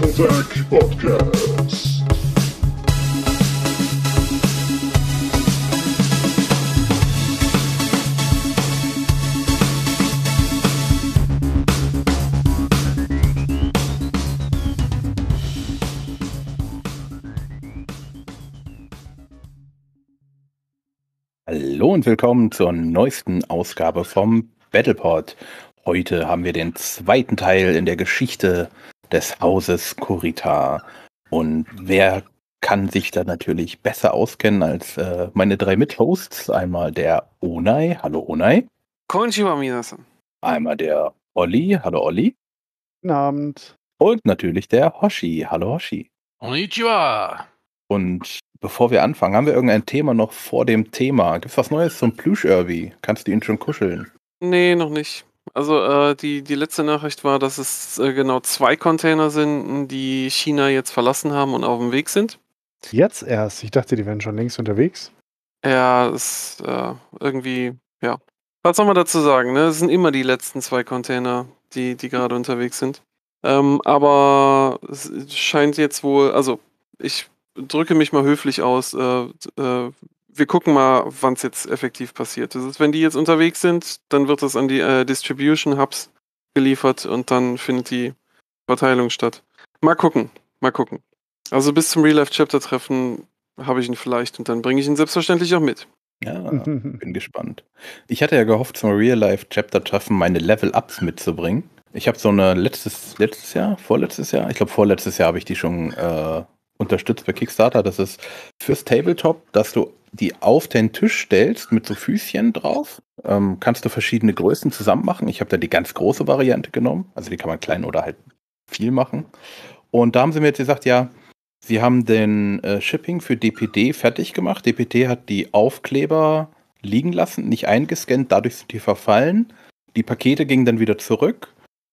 Battletech Podcast. Hallo und willkommen zur neuesten Ausgabe vom Battlepod. Heute haben wir den zweiten Teil in der Geschichte des Hauses Kurita. Und wer kann sich da natürlich besser auskennen als äh, meine drei Mithosts? Einmal der Onai. Hallo Onai. Konnichiwa, minasan. Einmal der Olli. Hallo Olli. Guten Abend. Und natürlich der Hoshi. Hallo Hoshi. Konnichiwa. Und bevor wir anfangen, haben wir irgendein Thema noch vor dem Thema? Gibt es was Neues zum Plüsch-Irby? Kannst du ihn schon kuscheln? Nee, noch nicht. Also äh, die, die letzte Nachricht war, dass es äh, genau zwei Container sind, die China jetzt verlassen haben und auf dem Weg sind. Jetzt erst. Ich dachte, die wären schon längst unterwegs. Ja, ist äh, irgendwie, ja. Was soll man dazu sagen, ne? Es sind immer die letzten zwei Container, die, die gerade unterwegs sind. Ähm, aber es scheint jetzt wohl, also ich drücke mich mal höflich aus. Äh, äh, wir gucken mal, wann es jetzt effektiv passiert. Das ist, wenn die jetzt unterwegs sind, dann wird das an die äh, Distribution Hubs geliefert und dann findet die Verteilung statt. Mal gucken, mal gucken. Also bis zum Real Life Chapter Treffen habe ich ihn vielleicht und dann bringe ich ihn selbstverständlich auch mit. Ja, bin gespannt. Ich hatte ja gehofft, zum Real Life Chapter Treffen meine Level-Ups mitzubringen. Ich habe so eine letztes, letztes Jahr, vorletztes Jahr, ich glaube vorletztes Jahr habe ich die schon äh, unterstützt bei Kickstarter. Das ist fürs Tabletop, dass du die auf den Tisch stellst mit so Füßchen drauf. Ähm, kannst du verschiedene Größen zusammen machen. Ich habe da die ganz große Variante genommen. Also die kann man klein oder halt viel machen. Und da haben sie mir jetzt gesagt, ja, sie haben den äh, Shipping für DPD fertig gemacht. DPD hat die Aufkleber liegen lassen, nicht eingescannt, dadurch sind die verfallen. Die Pakete gingen dann wieder zurück.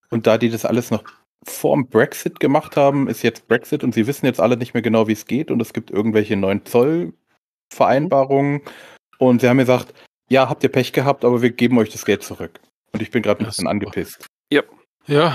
Und da die das alles noch vorm Brexit gemacht haben, ist jetzt Brexit und sie wissen jetzt alle nicht mehr genau, wie es geht und es gibt irgendwelche neuen Zollvereinbarungen und sie haben gesagt, ja, habt ihr Pech gehabt, aber wir geben euch das Geld zurück. Und ich bin gerade ein Ja, bisschen super. angepisst. Ja,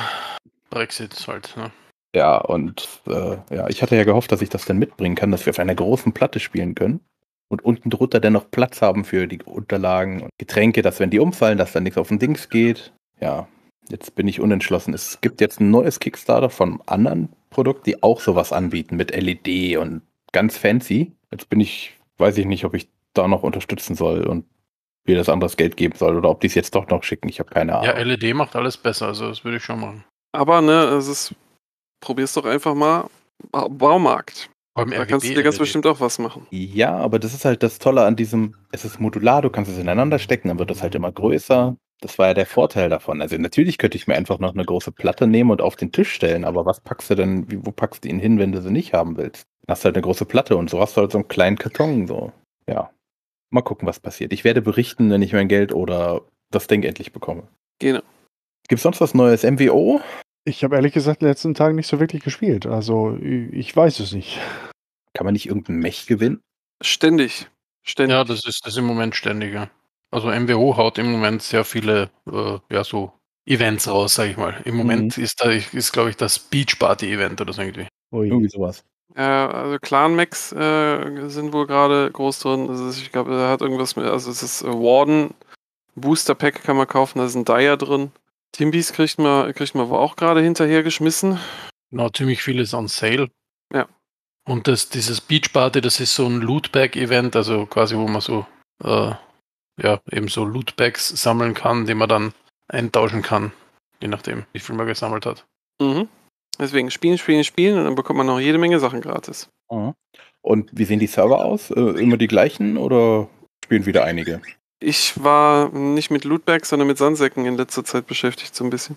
Brexit ist halt. Ne? Ja, und äh, ja, ich hatte ja gehofft, dass ich das dann mitbringen kann, dass wir auf einer großen Platte spielen können. Und unten drunter dann noch Platz haben für die Unterlagen und Getränke, dass wenn die umfallen, dass dann nichts auf den Dings geht. Ja, jetzt bin ich unentschlossen. Es gibt jetzt ein neues Kickstarter von einem anderen Produkt, die auch sowas anbieten mit LED und ganz fancy. Jetzt bin ich, weiß ich nicht, ob ich da noch unterstützen soll und mir das anderes Geld geben soll oder ob die es jetzt doch noch schicken. Ich habe keine Ahnung. Ja, LED macht alles besser, also das würde ich schon machen. Aber ne, es ist, probier's doch einfach mal. Ba- Baumarkt. Da kannst du dir ganz bestimmt auch was machen. Ja, aber das ist halt das Tolle an diesem, es ist modular, du kannst es ineinander stecken, dann wird es halt immer größer. Das war ja der Vorteil davon. Also natürlich könnte ich mir einfach noch eine große Platte nehmen und auf den Tisch stellen, aber was packst du denn, wo packst du ihn hin, wenn du sie nicht haben willst? Dann hast du halt eine große Platte und so hast du halt so einen kleinen Karton, so. Ja. Mal gucken, was passiert. Ich werde berichten, wenn ich mein Geld oder das Ding endlich bekomme. Genau. Gibt's sonst was Neues? MWO? Ich habe ehrlich gesagt in den letzten Tagen nicht so wirklich gespielt. Also ich weiß es nicht. Kann man nicht irgendeinen Mech gewinnen? Ständig. Ständig. Ja, das ist das ist im Moment ständiger. Also MWO haut im Moment sehr viele, äh, ja, so Events raus, sag ich mal. Im Moment ist da, ist, glaube ich, das Beach Party Event oder so irgendwie. Ui. Irgendwie sowas. Äh, also Clan-Max äh, sind wohl gerade groß drin. Also ich glaube, er hat irgendwas mit, also es ist äh, Warden, Booster Pack kann man kaufen, da ist ein Dyer drin. Timbies kriegt man, kriegt man wohl auch gerade hinterher geschmissen. Genau, ziemlich vieles on sale. Ja. Und das, dieses Beach Party, das ist so ein Lootbag-Event, also quasi, wo man so, äh, ja, eben so Lootbags sammeln kann, die man dann eintauschen kann, je nachdem, wie viel man gesammelt hat. Mhm. Deswegen spielen, spielen, spielen und dann bekommt man noch jede Menge Sachen gratis. Mhm. Und wie sehen die Server aus? Äh, immer die gleichen oder spielen wieder einige? Ich war nicht mit Lootbags, sondern mit Sandsäcken in letzter Zeit beschäftigt, so ein bisschen.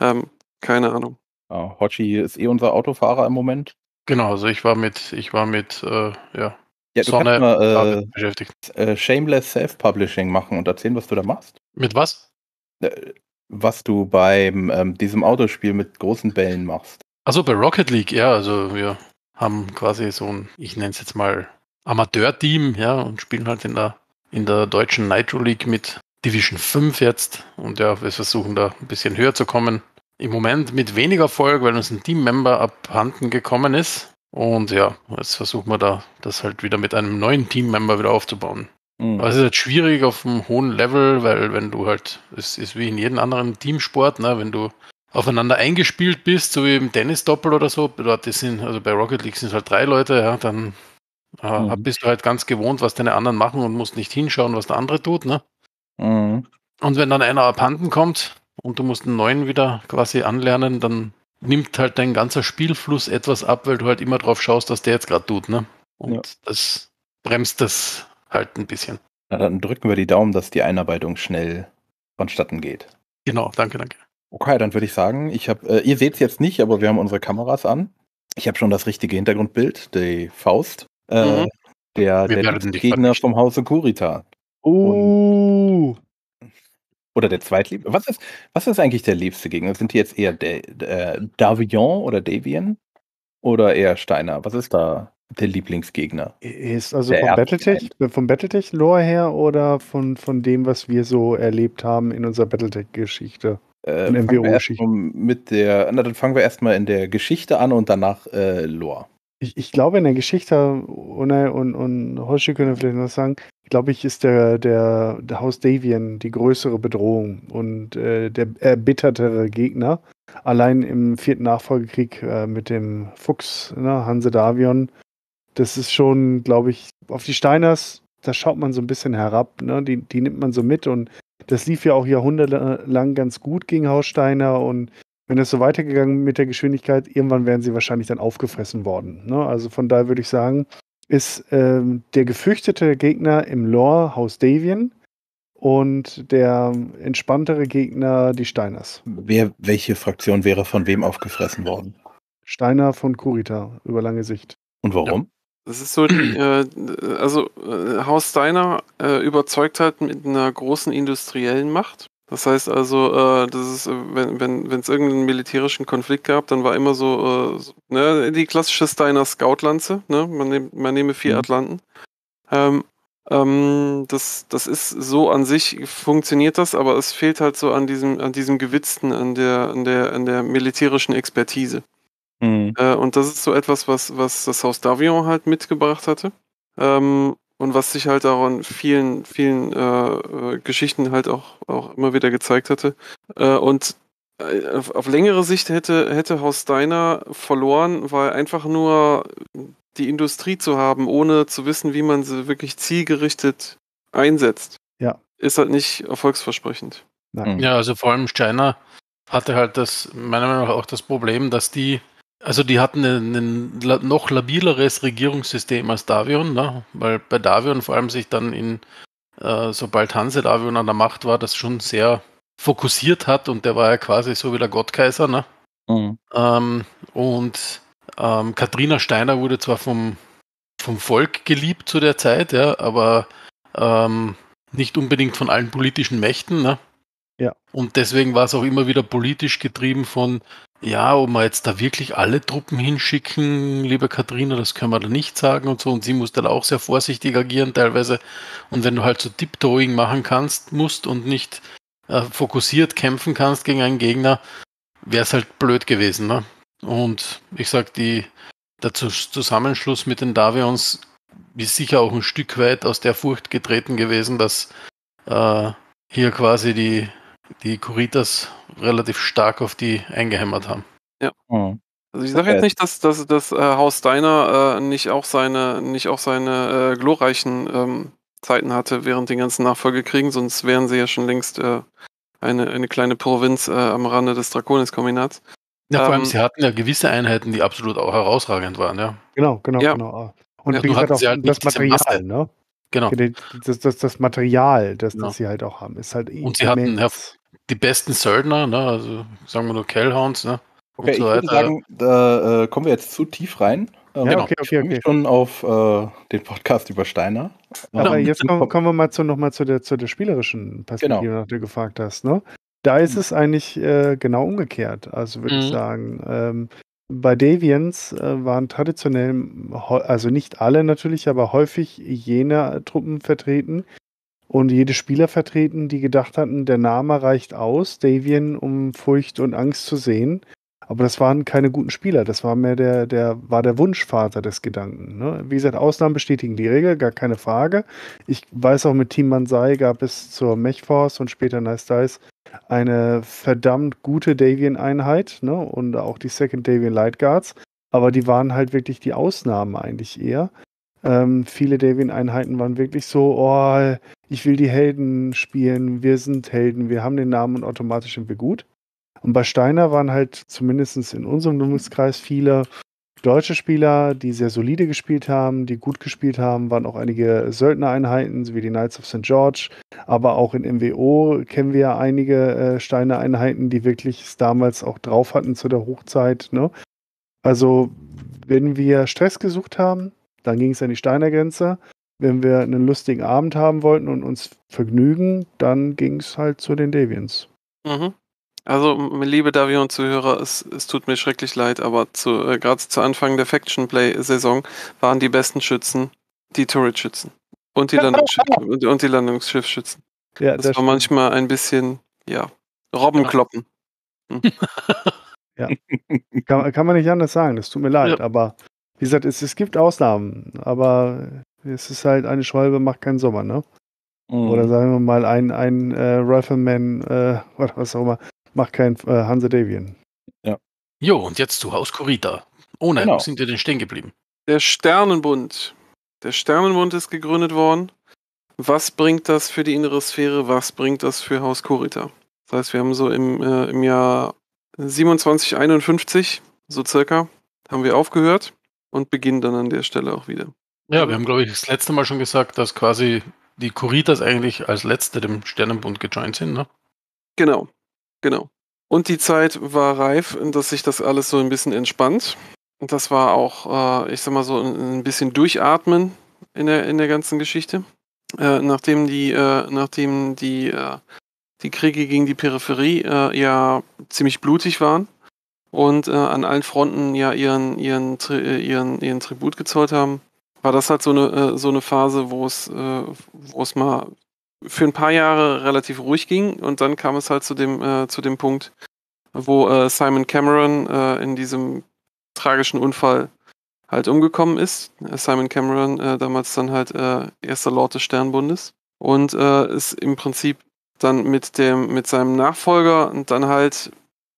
Ähm, keine Ahnung. Ja, Hochi ist eh unser Autofahrer im Moment. Genau, also ich war mit, ich war mit, äh, ja, Ja, du Sonne kannst mal äh, äh, Shameless Self-Publishing machen und erzählen, was du da machst. Mit was? Äh, was du beim ähm, diesem Autospiel mit großen Bällen machst. Also bei Rocket League, ja, also wir haben quasi so ein, ich nenne es jetzt mal Amateur-Team, ja, und spielen halt in der, in der deutschen Nitro League mit Division 5 jetzt. Und ja, wir versuchen da ein bisschen höher zu kommen im Moment mit weniger Erfolg, weil uns ein Teammember abhanden gekommen ist. Und ja, jetzt versuchen wir da das halt wieder mit einem neuen Teammember wieder aufzubauen. Mhm. Aber es ist halt schwierig auf einem hohen Level, weil wenn du halt, es ist wie in jedem anderen Teamsport, ne, wenn du aufeinander eingespielt bist, so wie im Tennis-Doppel oder so, dort sind, also bei Rocket League sind es halt drei Leute, ja, dann äh, Mhm. bist du halt ganz gewohnt, was deine anderen machen und musst nicht hinschauen, was der andere tut, ne? Mhm. Und wenn dann einer abhanden kommt und du musst einen neuen wieder quasi anlernen, dann nimmt halt dein ganzer Spielfluss etwas ab, weil du halt immer drauf schaust, was der jetzt gerade tut, ne? Und Ja. das bremst das halt ein bisschen. Na, dann drücken wir die Daumen, dass die Einarbeitung schnell vonstatten geht. Genau, danke, danke. Okay, dann würde ich sagen, ich habe, äh, ihr seht es jetzt nicht, aber wir haben unsere Kameras an. Ich habe schon das richtige Hintergrundbild, die Faust. Äh, Mhm. Der, der Gegner vom Hause Kurita. Uh, Oder der zweitliebste. Was ist, was ist eigentlich der liebste Gegner? Sind die jetzt eher De, äh, Davion oder Davian? Oder eher Steiner? Was ist da der Lieblingsgegner? ist also Der vom Battletech, vom Battletech-Lore her oder von, von dem, was wir so erlebt haben in unserer Battletech-Geschichte? Äh, MWO-Geschichte. mit der, na, dann fangen wir erstmal in der Geschichte an und danach äh, Lore. Ich, ich glaube, in der Geschichte, Unai und, und Hoshi können vielleicht noch sagen, glaube ich, ist der, der, der Haus Davian die größere Bedrohung und äh, der erbittertere Gegner. Allein im vierten Nachfolgekrieg äh, mit dem Fuchs, ne, Hanse Davion, das ist schon, glaube ich, auf die Steiners, da schaut man so ein bisschen herab, ne? die, die nimmt man so mit und das lief ja auch jahrhundertelang ganz gut gegen Haus Steiner und wenn es so weitergegangen mit der Geschwindigkeit, irgendwann wären sie wahrscheinlich dann aufgefressen worden. Ne? Also von daher würde ich sagen, ist ähm, der gefürchtete Gegner im Lore Haus Davian und der entspanntere Gegner die Steiners. Wer, welche Fraktion wäre von wem aufgefressen worden? Steiner von Kurita über lange Sicht. Und warum? Das ist so, die, äh, also äh, Haus Steiner äh, überzeugt halt mit einer großen industriellen Macht. Das heißt also, äh, das ist, äh, wenn wenn wenn, es irgendeinen militärischen Konflikt gab, dann war immer so, äh, so ne, die klassische Steiner Scoutlanze, ne? Man, nehm, man nehme vier Mhm. Atlanten. Ähm, ähm, das, das ist so an sich funktioniert das, aber es fehlt halt so an diesem, an diesem Gewitzten, an der, an der, an der militärischen Expertise. Hm. Äh, und das ist so etwas, was, was das Haus Davion halt mitgebracht hatte. Ähm, und was sich halt auch in vielen, vielen äh, äh, Geschichten halt auch, auch immer wieder gezeigt hatte. Äh, und äh, auf, auf längere Sicht hätte, hätte Haus Steiner verloren, weil einfach nur die Industrie zu haben, ohne zu wissen, wie man sie wirklich zielgerichtet einsetzt, Ja. ist halt nicht erfolgsversprechend. Nein. Ja, also vor allem Steiner hatte halt das, meiner Meinung nach auch das Problem, dass die, also die hatten ein, ein noch labileres Regierungssystem als Davion, ne? weil bei Davion vor allem sich dann in, äh, sobald Hanse Davion an der Macht war, das schon sehr fokussiert hat und der war ja quasi so wie der Gottkaiser, ne? Hm. Ähm, und ähm, Katrina Steiner wurde zwar vom, vom Volk geliebt zu der Zeit, ja, aber ähm, nicht unbedingt von allen politischen Mächten. Ne? Ja. Und deswegen war es auch immer wieder politisch getrieben von, ja, ob wir jetzt da wirklich alle Truppen hinschicken, liebe Katrina, das können wir da nicht sagen und so. Und sie musste da auch sehr vorsichtig agieren teilweise. Und wenn du halt so Tiptoeing machen kannst, musst und nicht äh, fokussiert kämpfen kannst gegen einen Gegner, wäre es halt blöd gewesen. Ne? Und ich sag, die, der Zus- Zusammenschluss mit den Davions ist sicher auch ein Stück weit aus der Furcht getreten gewesen, dass äh, hier quasi die, die Kuritas relativ stark auf die eingehämmert haben. Hm. Also ich sage jetzt nicht, dass, dass das äh, Haus Steiner äh, nicht auch seine, nicht auch seine äh, glorreichen ähm, Zeiten hatte während den ganzen Nachfolgekriegen, sonst wären sie ja schon längst äh, eine, eine kleine Provinz äh, am Rande des Draconis-Kombinats. Ja, vor allem, Ähm, sie hatten ja gewisse Einheiten, die absolut auch herausragend waren, ja. Genau, genau, Ja. genau. Und Ja, wie gesagt hatten auch sie halt das Material, Masse. ne? Genau. Das, das, das Material, das, Genau. das sie halt auch haben, ist halt Und sie hatten. Die besten Söldner, ne, also sagen wir nur Kellhounds, ne? Okay, so ich würde sagen, da äh, kommen wir jetzt zu tief rein. Ähm, Ja, okay, Ich okay, mich okay. schon auf äh, den Podcast über Steiner. Aber Ähm, jetzt kommen, kommen wir mal zu, noch mal zu der, zu der spielerischen Perspektive, Genau. nach der du gefragt hast. Ne? Da ist Mhm. es eigentlich äh, genau umgekehrt. Also würde ich Mhm. sagen, ähm, bei Deviants äh, waren traditionell, also nicht alle natürlich, aber häufig jene Truppen vertreten. und jede Spieler vertreten, die gedacht hatten, der Name reicht aus, Davian, um Furcht und Angst zu sehen. Aber das waren keine guten Spieler. Das war mehr der, der, war der Wunschvater des Gedanken. Ne? Wie gesagt, Ausnahmen bestätigen die Regel, gar keine Frage. Ich weiß auch, mit Team Mansai gab es zur Mechforce und später Nice Dice eine verdammt gute Davian-Einheit ne? und auch die Second Davian Light Guards. Aber die waren halt wirklich die Ausnahmen eigentlich eher. Ähm, viele Davian-Einheiten waren wirklich so, oh, ich will die Helden spielen, wir sind Helden, wir haben den Namen und automatisch sind wir gut. Und bei Steiner waren halt zumindest in unserem Dummungskreis viele deutsche Spieler, die sehr solide gespielt haben, die gut gespielt haben, waren auch einige Söldnereinheiten, wie die Knights of St. George, aber auch in MWO kennen wir ja einige äh, Steiner-Einheiten, die wirklich es damals auch drauf hatten zu der Hochzeit. Ne? Also, wenn wir Stress gesucht haben, dann ging es an die Steiner Grenze. Wenn wir einen lustigen Abend haben wollten und uns vergnügen, dann ging es halt zu den Deviants. Mhm. Also, liebe Davion-Zuhörer, es, es tut mir schrecklich leid, aber zu, äh, gerade zu Anfang der Faction Play-Saison waren die besten Schützen die Turret-Schützen und die, Landungsschiff und, und die Landungsschiffschützen. Ja, Das war manchmal ein bisschen, ja, Robbenkloppen. kann, kann man nicht anders sagen, das tut mir leid, Ja. aber wie gesagt, es, es gibt Ausnahmen, aber es ist halt eine Schwalbe macht keinen Sommer, ne? Mhm. Oder sagen wir mal, ein, ein äh, Rifleman, äh, oder was auch immer, macht kein äh, Hanse Davian. Jo, und jetzt zu Haus Kurita. Oh nein, Genau. wo sind wir denn stehen geblieben? Der Sternenbund. Der Sternenbund ist gegründet worden. Was bringt das für die innere Sphäre? Was bringt das für Haus Kurita? Das heißt, wir haben so im, äh, im Jahr 2751, so circa, haben wir aufgehört und beginnen dann an der Stelle auch wieder. Ja, wir haben, glaube ich, das letzte Mal schon gesagt, dass quasi die Kuritas eigentlich als letzte dem Sternenbund gejoint sind, ne? Genau, genau. Und die Zeit war reif, dass sich das alles so ein bisschen entspannt. Und das war auch, äh, ich sag mal so, ein, bisschen durchatmen in der, in der ganzen Geschichte. Äh, nachdem die, äh, nachdem die, äh, die Kriege gegen die Peripherie äh, ja ziemlich blutig waren und äh, an allen Fronten ja ihren, ihren, Tri äh, ihren, ihren Tribut gezollt haben, war das halt so eine, so eine Phase, wo es, wo es mal für ein paar Jahre relativ ruhig ging und dann kam es halt zu dem, äh, zu dem Punkt, wo äh, Simon Cameron äh, in diesem tragischen Unfall halt umgekommen ist. Simon Cameron, äh, damals dann halt äh, erster Lord des Sternbundes und äh, es im Prinzip dann mit dem, mit seinem Nachfolger und dann halt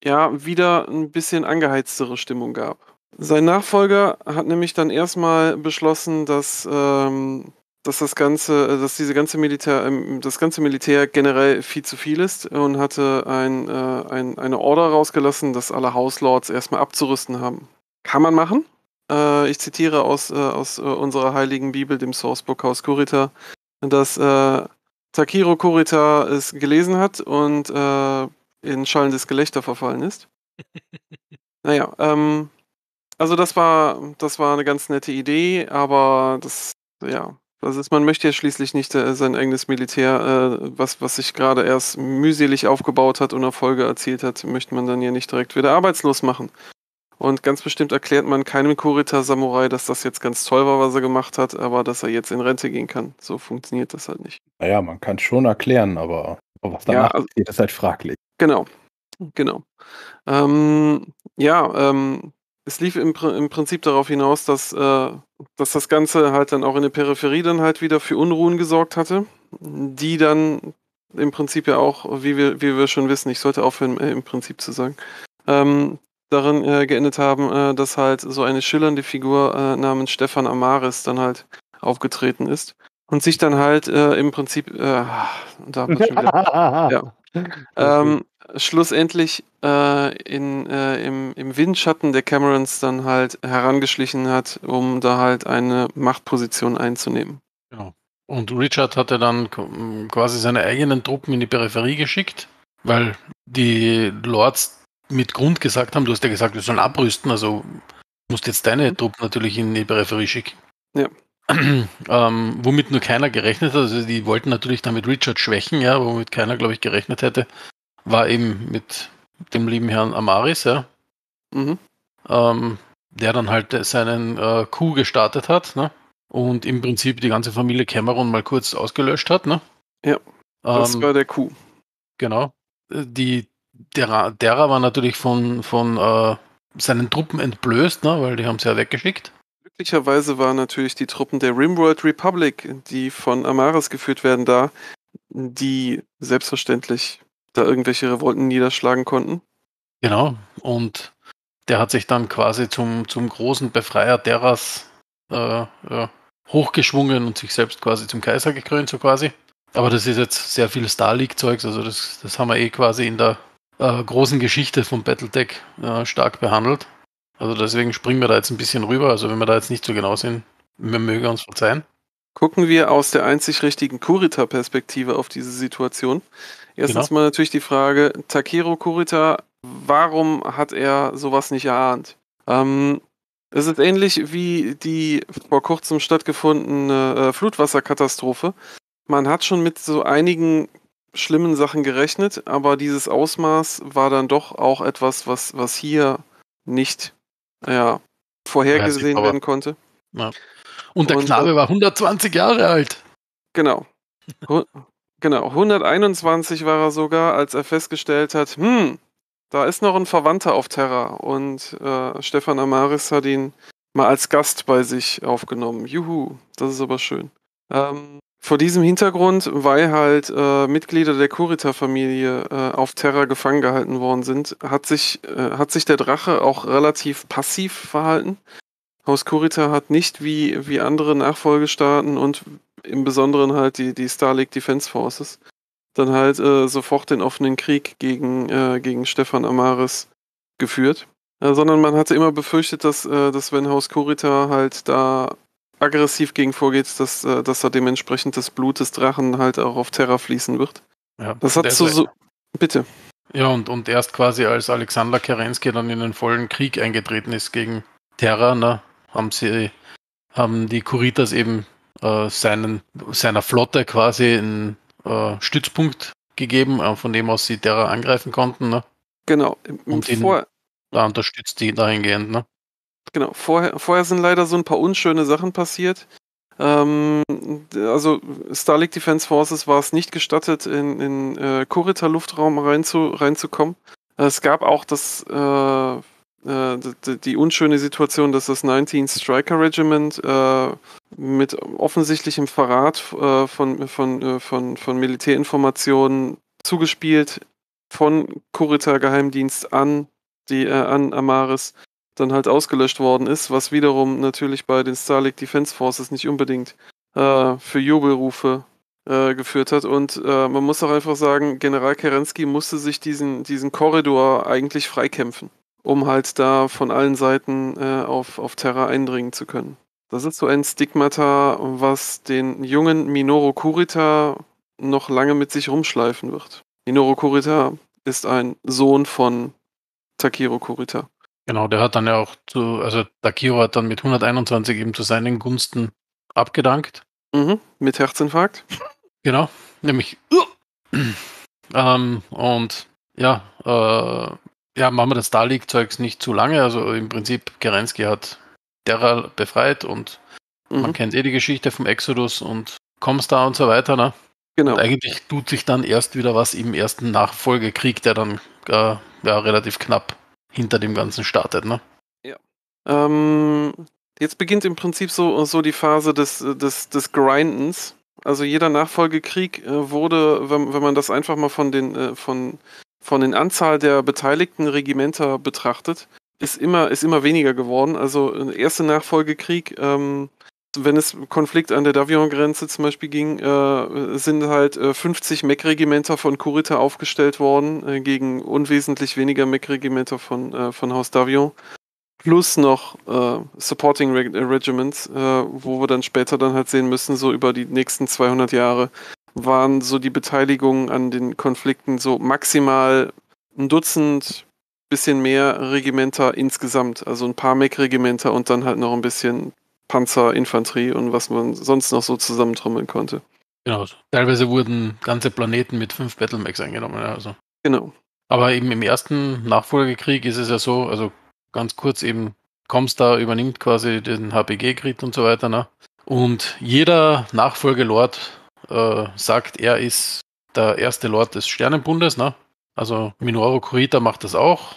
ja wieder ein bisschen angeheiztere Stimmung gab. Sein Nachfolger hat nämlich dann erstmal beschlossen, dass ähm, dass das ganze, äh, dass diese ganze Militär, ähm, das ganze Militär generell viel zu viel ist und hatte ein, äh, ein, eine Order rausgelassen, dass alle Hauslords erstmal abzurüsten haben. Kann man machen. Äh, ich zitiere aus, äh, aus unserer heiligen Bibel, dem Sourcebook Haus Kurita, dass Takiro Kurita es gelesen hat und in schallendes Gelächter verfallen ist. naja, ähm, also das war, das war eine ganz nette Idee, aber das, ja, das ist, man möchte ja schließlich nicht äh, sein eigenes Militär, äh, was, was sich gerade erst mühselig aufgebaut hat und Erfolge erzielt hat, möchte man dann ja nicht direkt wieder arbeitslos machen. Und ganz bestimmt erklärt man keinem Kurita-Samurai, dass das jetzt ganz toll war, was er gemacht hat, aber dass er jetzt in Rente gehen kann. So funktioniert das halt nicht. Naja, man kann es schon erklären, aber, was Ja, danach also- passiert, ist halt fraglich. Genau, genau. Ähm, ja, ähm, es lief im, im Prinzip darauf hinaus, dass, äh, dass das Ganze halt dann auch in der Peripherie dann halt wieder für Unruhen gesorgt hatte, die dann im Prinzip ja auch, wie wir, wie wir schon wissen, ich sollte aufhören, äh, im Prinzip zu sagen, ähm, darin äh, geendet haben, äh, dass halt so eine schillernde Figur äh, namens Stefan Amaris dann halt aufgetreten ist und sich dann halt äh, im Prinzip, da hat man schon wieder ja. ähm, schlussendlich äh, in, äh, im, im Windschatten der Camerons dann halt herangeschlichen hat, um da halt eine Machtposition einzunehmen. Genau. Und Richard hatte dann quasi seine eigenen Truppen in die Peripherie geschickt, weil die Lords mit Grund gesagt haben, du hast ja gesagt, wir sollen abrüsten, also musst jetzt deine Truppen natürlich in die Peripherie schicken. Ja. ähm, womit nur keiner gerechnet hat, also die wollten natürlich damit Richard schwächen, ja, womit keiner, glaube ich, gerechnet hätte, war eben mit dem lieben Herrn Amaris, ja, Mhm. ähm, der dann halt seinen äh, Coup gestartet hat, ne? Und im Prinzip die ganze Familie Cameron mal kurz ausgelöscht hat, ne? Ja, Das Ähm, war der Coup. Genau. Die Dera, Dera war natürlich von, von äh, seinen Truppen entblößt, ne, weil die haben sie ja weggeschickt. Glücklicherweise waren natürlich die Truppen der Rimworld Republic, die von Amaris geführt werden, da, die selbstverständlich da irgendwelche Revolten niederschlagen konnten. Genau. Und der hat sich dann quasi zum, zum großen Befreier Deras äh, ja, hochgeschwungen und sich selbst quasi zum Kaiser gekrönt, so quasi. Aber das ist jetzt sehr viel Star League-Zeugs, also das, das haben wir eh quasi in der äh, großen Geschichte von Battletech äh, stark behandelt. Also deswegen springen wir da jetzt ein bisschen rüber. Also wenn wir da jetzt nicht so genau sind, wir mögen uns verzeihen. Gucken wir aus der einzig richtigen Kurita-Perspektive auf diese Situation. Erstens mal natürlich die Frage, Takiro Kurita, warum hat er sowas nicht erahnt? Ähm, es ist ähnlich wie die vor kurzem stattgefundene äh, Flutwasserkatastrophe. Man hat schon mit so einigen schlimmen Sachen gerechnet, aber dieses Ausmaß war dann doch auch etwas, was, was hier nicht ja, vorhergesehen werden konnte. Und der Und, Knabe äh, war 120 Jahre alt. Genau. Genau, 121 war er sogar, als er festgestellt hat, hm, da ist noch ein Verwandter auf Terra und äh, Stefan Amaris hat ihn mal als Gast bei sich aufgenommen. Juhu, das ist aber schön. Ähm, vor diesem Hintergrund, weil halt äh, Mitglieder der Kurita-Familie äh, auf Terra gefangen gehalten worden sind, hat sich, äh, hat sich der Drache auch relativ passiv verhalten. Haus Kurita hat nicht wie, wie andere Nachfolgestaaten und im Besonderen halt die, die Star League Defense Forces dann halt äh, sofort den offenen Krieg gegen, äh, gegen Stefan Amaris geführt. Äh, sondern man hatte immer befürchtet, dass, äh, dass wenn Haus Kurita halt da aggressiv gegen vorgeht, dass, äh, dass da dementsprechend das Blut des Drachen halt auch auf Terra fließen wird. Ja, Das hat so, so. Bitte. Ja, und, und erst quasi als Alexander Kerensky dann in den vollen Krieg eingetreten ist gegen Terra, ne, haben sie, haben die Kuritas eben äh, seinen, seiner Flotte quasi einen äh, Stützpunkt gegeben, äh, von dem aus sie Terra angreifen konnten, ne? Genau. Im- Und den- Vor, Da unterstützt die dahingehend, ne? Genau, vorher, vorher sind leider so ein paar unschöne Sachen passiert. Ähm, also Star League Defense Forces war es nicht gestattet, in, in äh, Kurita Luftraum reinzu, reinzukommen. Es gab auch das, äh, äh, die, die unschöne Situation, dass das 19th Striker Regiment äh, mit offensichtlichem Verrat äh, von, von, äh, von, von Militärinformationen zugespielt von Kurita Geheimdienst an die äh, an Amaris dann halt ausgelöscht worden ist, was wiederum natürlich bei den Star League Defense Forces nicht unbedingt äh, für Jubelrufe äh, geführt hat. Und äh, man muss auch einfach sagen, General Kerensky musste sich diesen, diesen Korridor eigentlich freikämpfen, um halt da von allen Seiten äh, auf, auf Terra eindringen zu können. Das ist so ein Stigmata, was den jungen Minoru Kurita noch lange mit sich rumschleifen wird. Minoru Kurita ist ein Sohn von Takiro Kurita. Genau, der hat dann ja auch zu, also Takiro hat dann mit 121 eben zu seinen Gunsten abgedankt. Mhm, mit Herzinfarkt. Genau, nämlich. ähm, und ja, äh, ja, machen wir das League-Zeugs nicht zu lange. Also im Prinzip, Kerensky hat Terra befreit und man Mhm, kennt eh die Geschichte vom Exodus und Comstar und so weiter. Ne? genau. Und eigentlich tut sich dann erst wieder was im ersten Nachfolgekrieg, der dann äh, ja, relativ knapp hinter dem Ganzen startet. Ne? Ähm, jetzt beginnt im Prinzip so, so die Phase des, des, des Grindens. Also jeder Nachfolgekrieg äh, wurde, wenn, wenn man das einfach mal von den, äh, von, von den Anzahl der beteiligten Regimenter betrachtet, ist immer, ist immer weniger geworden. Also äh, erste Nachfolgekrieg, ähm, wenn es Konflikt an der Davion-Grenze zum Beispiel ging, äh, sind halt äh, 50 Mech-Regimenter von Kurita aufgestellt worden, äh, gegen unwesentlich weniger Mech-Regimenter von, äh, von Haus Davion plus noch äh, Supporting Reg Regiments, wo wir dann später dann halt sehen müssen, so über die nächsten 200 Jahre waren so die Beteiligungen an den Konflikten so maximal ein Dutzend, bisschen mehr Regimenter insgesamt, also ein paar Mech-Regimenter und dann halt noch ein bisschen Panzer, Infanterie und was man sonst noch so zusammentrommeln konnte. Genau. Teilweise wurden ganze Planeten mit fünf Battlemax eingenommen. Also. Genau. Aber eben im ersten Nachfolgekrieg ist es ja so, also ganz kurz eben, Comstar übernimmt quasi den HPG-Krieg und so weiter. Ne? Und jeder Nachfolgelord äh, sagt, er ist der erste Lord des Sternenbundes. Ne? Also Minoru Kurita macht das auch.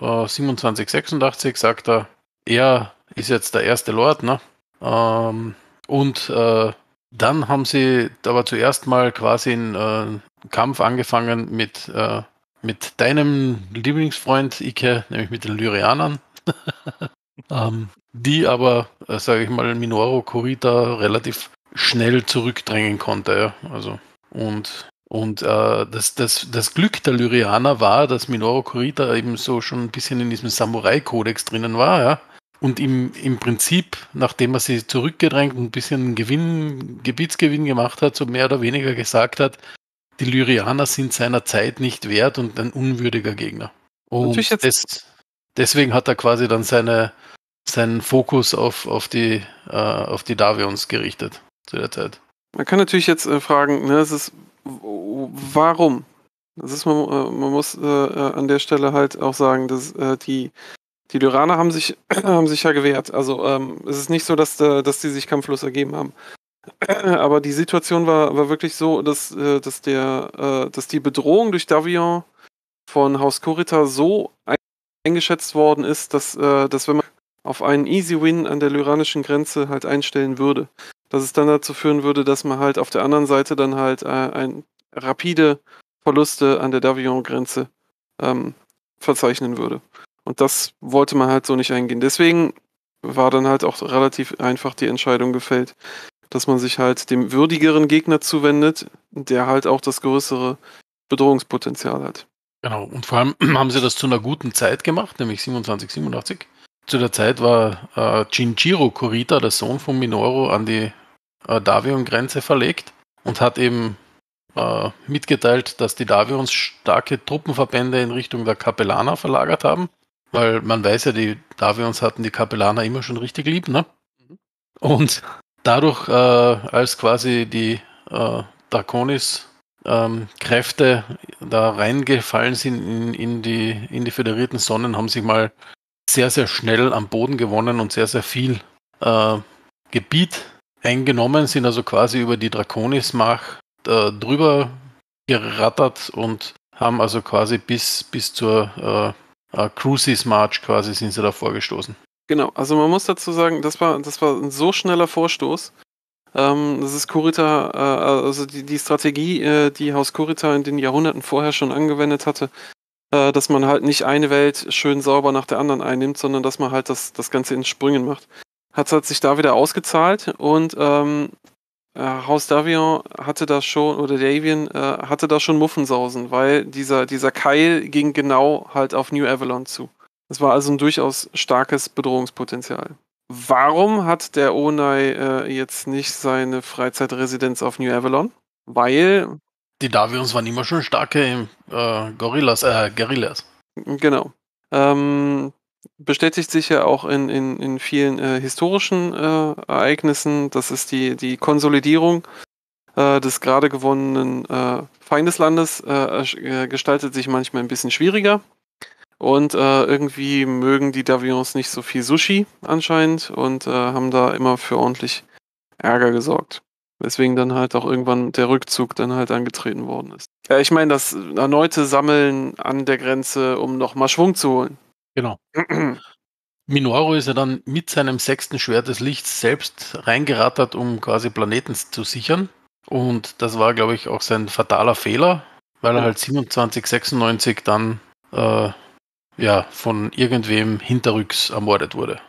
Äh, 2786 sagt er, er ist jetzt der erste Lord. Ne? Ähm, und äh, dann haben sie aber zuerst mal quasi einen äh, Kampf angefangen mit, äh, mit deinem Lieblingsfreund Ike, nämlich mit den Lyrianern. ähm, die aber, äh, sage ich mal, Minoru Kurita relativ schnell zurückdrängen konnte. Ja. Also, und und äh, das, das, das Glück der Lyrianer war, dass Minoru Kurita eben so schon ein bisschen in diesem Samurai-Kodex drinnen war, ja. Und im, im Prinzip, nachdem er sie zurückgedrängt und ein bisschen Gewinn, Gebietsgewinn gemacht hat, so mehr oder weniger gesagt hat, die Lyrianer sind seiner Zeit nicht wert und ein unwürdiger Gegner. Und des, deswegen hat er quasi dann seine, seinen Fokus auf, auf, die, äh, auf die Davions gerichtet zu der Zeit. Man kann natürlich jetzt äh, fragen, ne, es ist, warum? Das ist, man, äh, man muss äh, äh, an der Stelle halt auch sagen, dass äh, die, die Lyraner haben sich, haben sich ja gewehrt. Also ähm, es ist nicht so, dass, dass die sich kampflos ergeben haben. Aber die Situation war, war wirklich so, dass, dass, der, dass die Bedrohung durch Davion von Haus Kurita so eingeschätzt worden ist, dass, dass wenn man auf einen Easy Win an der lyranischen Grenze halt einstellen würde, dass es dann dazu führen würde, dass man halt auf der anderen Seite dann halt äh, ein rapide Verluste an der Davion-Grenze ähm, verzeichnen würde. Und das wollte man halt so nicht eingehen. Deswegen war dann halt auch relativ einfach die Entscheidung gefällt, dass man sich halt dem würdigeren Gegner zuwendet, der halt auch das größere Bedrohungspotenzial hat. Genau, und vor allem haben sie das zu einer guten Zeit gemacht, nämlich 27, 87. Zu der Zeit war äh, Jinjiro Kurita, der Sohn von Minoru, an die äh, Davion-Grenze verlegt und hat eben äh, mitgeteilt, dass die Davions starke Truppenverbände in Richtung der Kapellaner verlagert haben. Weil man weiß ja, die Davions hatten die Kapellaner immer schon richtig lieb, ne? Und dadurch, äh, als quasi die äh, Draconis-Kräfte ähm, da reingefallen sind in, in, die, in die föderierten Sonnen, haben sich mal sehr, sehr schnell am Boden gewonnen und sehr, sehr viel äh, Gebiet eingenommen, sind also quasi über die Draconis-Mach äh, drüber gerattert und haben also quasi bis, bis zur äh, äh, Cruises March quasi sind sie da vorgestoßen. Genau, also man muss dazu sagen, das war, das war ein so schneller Vorstoß. Ähm, das ist Kurita, äh, also die, die Strategie, äh, die Haus Kurita in den Jahrhunderten vorher schon angewendet hatte, äh, dass man halt nicht eine Welt schön sauber nach der anderen einnimmt, sondern dass man halt das, das Ganze in Sprüngen macht. Hat, hat sich da wieder ausgezahlt und ähm, äh, Haus Davion hatte da schon, oder Davian äh, hatte da schon Muffensausen, weil dieser, dieser Keil ging genau halt auf New Avalon zu. Das war also ein durchaus starkes Bedrohungspotenzial. Warum hat der Onai äh, jetzt nicht seine Freizeitresidenz auf New Avalon? Weil die Davions waren immer schon starke äh, Gorillas, äh, Guerillas. Genau. Ähm, bestätigt sich ja auch in, in, in vielen äh, historischen äh, Ereignissen. Das ist die, die Konsolidierung äh, des gerade gewonnenen äh, Feindeslandes, äh, gestaltet sich manchmal ein bisschen schwieriger. Und irgendwie mögen die Davions nicht so viel Sushi anscheinend und haben da immer für ordentlich Ärger gesorgt. Weswegen dann halt auch irgendwann der Rückzug dann halt angetreten worden ist. Ich meine, das erneute Sammeln an der Grenze, um nochmal Schwung zu holen. Genau. Minoru ist ja dann mit seinem sechsten Schwert des Lichts selbst reingerattert, um quasi Planeten zu sichern. Und das war, glaube ich, auch sein fataler Fehler, weil er halt 27, 96 dann äh, ja, von irgendwem hinterrücks ermordet wurde.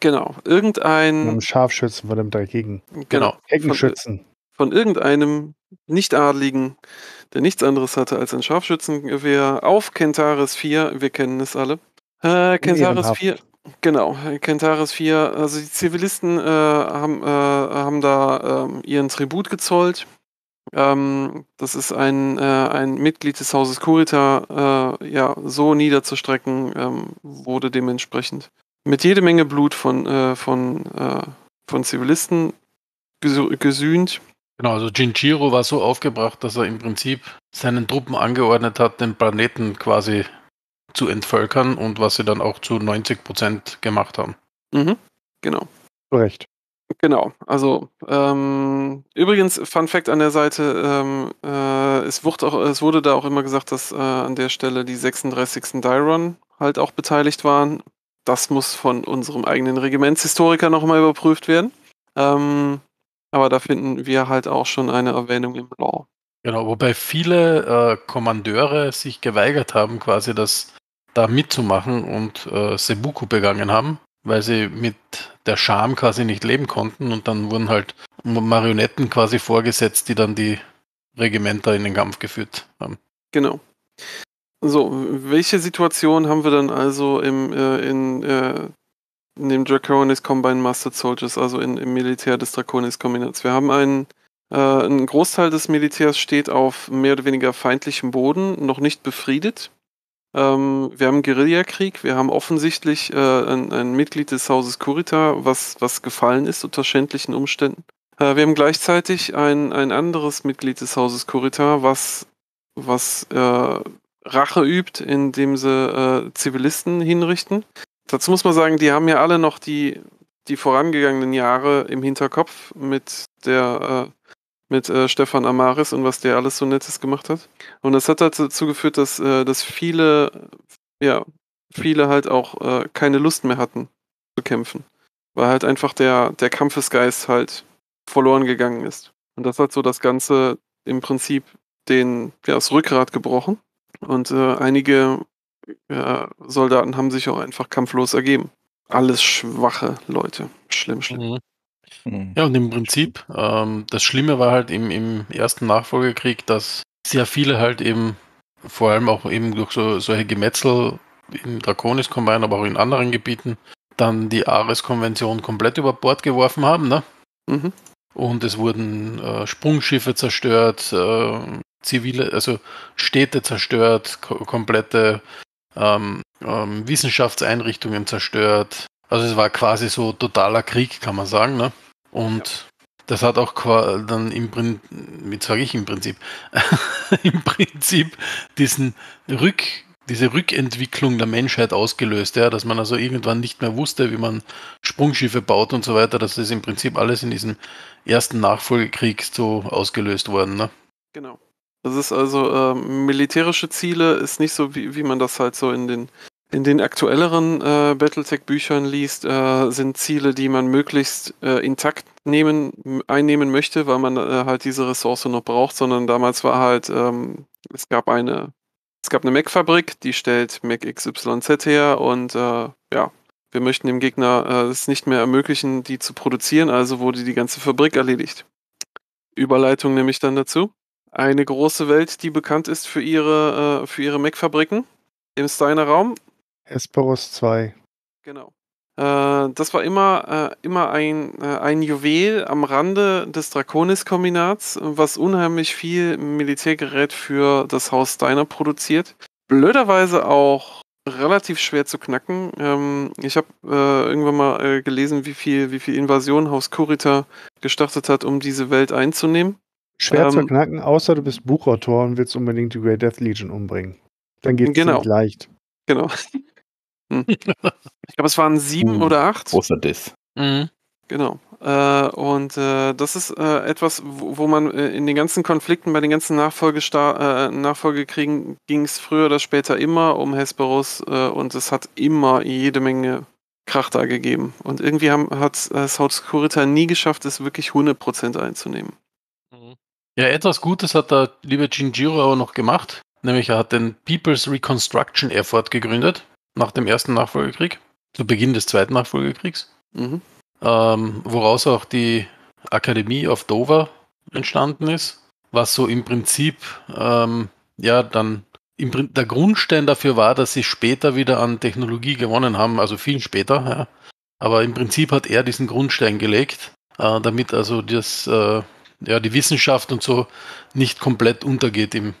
Genau. Irgendein. Einem Scharfschützen von dem dagegen. Genau. Heckenschützen. Von, von irgendeinem Nicht-Adligen, der nichts anderes hatte als ein Scharfschützengewehr auf Kentaris 4. Wir kennen es alle. Äh, Kentaris 4. Genau, Kentaris 4. Also die Zivilisten äh, haben, äh, haben da ähm, ihren Tribut gezollt. Ähm, das ist ein, äh, ein Mitglied des Hauses Kurita, äh, ja, so niederzustrecken, ähm, wurde dementsprechend mit jede Menge Blut von, äh, von, äh, von Zivilisten gesühnt. Genau, also Jinjiro war so aufgebracht, dass er im Prinzip seinen Truppen angeordnet hat, den Planeten quasi zu entvölkern und was sie dann auch zu 90 Prozent gemacht haben. Mhm, genau. Recht. Genau, also ähm, übrigens, Fun Fact an der Seite, ähm, äh, es, wurde auch, es wurde da auch immer gesagt, dass äh, an der Stelle die 36. Dyron halt auch beteiligt waren. Das muss von unserem eigenen Regimentshistoriker nochmal überprüft werden. Ähm, aber da finden wir halt auch schon eine Erwähnung im Law. Genau, wobei viele äh, Kommandeure sich geweigert haben, quasi das da mitzumachen und äh, Sebuku begangen haben, weil sie mit der Scham quasi nicht leben konnten und dann wurden halt Marionetten quasi vorgesetzt, die dann die Regimenter in den Kampf geführt haben. Genau. So, welche Situation haben wir dann also im, äh, in, äh, in dem Draconis Combine Mastered Soldiers, also in, im Militär des Draconis Kombinats? Wir haben einen, äh, ein Großteil des Militärs steht auf mehr oder weniger feindlichem Boden, noch nicht befriedet. Ähm, wir haben Guerillakrieg, wir haben offensichtlich äh, ein, ein, Mitglied des Hauses Kurita, was, was gefallen ist unter schändlichen Umständen. Äh, wir haben gleichzeitig ein, ein anderes Mitglied des Hauses Kurita, was, was äh, Rache übt, indem sie äh, Zivilisten hinrichten. Dazu muss man sagen, die haben ja alle noch die, die vorangegangenen Jahre im Hinterkopf mit der äh, mit äh, Stefan Amaris und was der alles so Nettes gemacht hat. Und das hat dazu geführt, dass, äh, dass viele, ja, viele halt auch äh, keine Lust mehr hatten zu kämpfen. Weil halt einfach der, der Kampfesgeist halt verloren gegangen ist. Und das hat so das Ganze im Prinzip den, ja, das Rückgrat gebrochen. Und äh, einige Soldaten haben sich auch einfach kampflos ergeben. Alles schwache Leute. Schlimm, schlimm. Mhm. Mhm. Ja, und im Prinzip, ähm, das Schlimme war halt im, im ersten Nachfolgekrieg, dass sehr viele halt eben, vor allem auch eben durch so, solche Gemetzel im Draconis Combine, aber auch in anderen Gebieten, dann die Ares-Konvention komplett über Bord geworfen haben. Ne? Mhm. Und es wurden äh, Sprungschiffe zerstört, äh, zivile, also Städte zerstört, ko komplette ähm, ähm, Wissenschaftseinrichtungen zerstört. Also es war quasi so totaler Krieg, kann man sagen. Ne? Und das hat auch dann im Prinzip, wie sage ich im Prinzip, im Prinzip diesen Rück, diese Rückentwicklung der Menschheit ausgelöst, ja, dass man also irgendwann nicht mehr wusste, wie man Sprungschiffe baut und so weiter, das im Prinzip alles in diesem ersten Nachfolgekrieg so ausgelöst worden. Ne? Genau. Das ist also äh, militärische Ziele, ist nicht so, wie, wie man das halt so in den in den aktuelleren äh, Battletech-Büchern liest, äh, sind Ziele, die man möglichst äh, intakt nehmen, einnehmen möchte, weil man äh, halt diese Ressource noch braucht, sondern damals war halt, ähm, es gab eine, es gab eine Mac-Fabrik, die stellt Mac XYZ her und äh, ja, wir möchten dem Gegner äh, es nicht mehr ermöglichen, die zu produzieren, also wurde die ganze Fabrik erledigt. Überleitung nehme ich dann dazu. Eine große Welt, die bekannt ist für ihre, für ihre Mac-Fabriken im Steiner Raum Hesperus 2. Genau. Äh, das war immer, äh, immer ein, äh, ein Juwel am Rande des Draconis-Kombinats, was unheimlich viel Militärgerät für das Haus Steiner produziert. Blöderweise auch relativ schwer zu knacken. Ähm, ich habe äh, irgendwann mal äh, gelesen, wie viel, wie viel Invasion Haus Kurita gestartet hat, um diese Welt einzunehmen. Schwer ähm, zu knacken, außer du bist Buchautor und willst unbedingt die Great Death Legion umbringen. Dann geht es genau. leicht. Genau. Hm. Ich glaube, es waren sieben uh, oder acht. Großer Diss. Mhm. Genau. Äh, und äh, das ist äh, etwas, wo, wo man äh, in den ganzen Konflikten, bei den ganzen Nachfolgestar äh, Nachfolgekriegen ging es früher oder später immer um Hesperus äh, und es hat immer jede Menge Krach da gegeben. Und irgendwie haben, hat äh, South Kurita nie geschafft, es wirklich 100% einzunehmen. Mhm. Ja, etwas Gutes hat der liebe Jinjiro aber noch gemacht. Nämlich er hat den People's Reconstruction Effort gegründet nach dem ersten Nachfolgekrieg, zu Beginn des zweiten Nachfolgekriegs, mhm. ähm, woraus auch die Akademie of Dover entstanden ist, was so im Prinzip ähm, ja dann im, der Grundstein dafür war, dass sie später wieder an Technologie gewonnen haben, also viel später. Ja. Aber im Prinzip hat er diesen Grundstein gelegt, äh, damit also das, äh, ja, die Wissenschaft und so nicht komplett untergeht im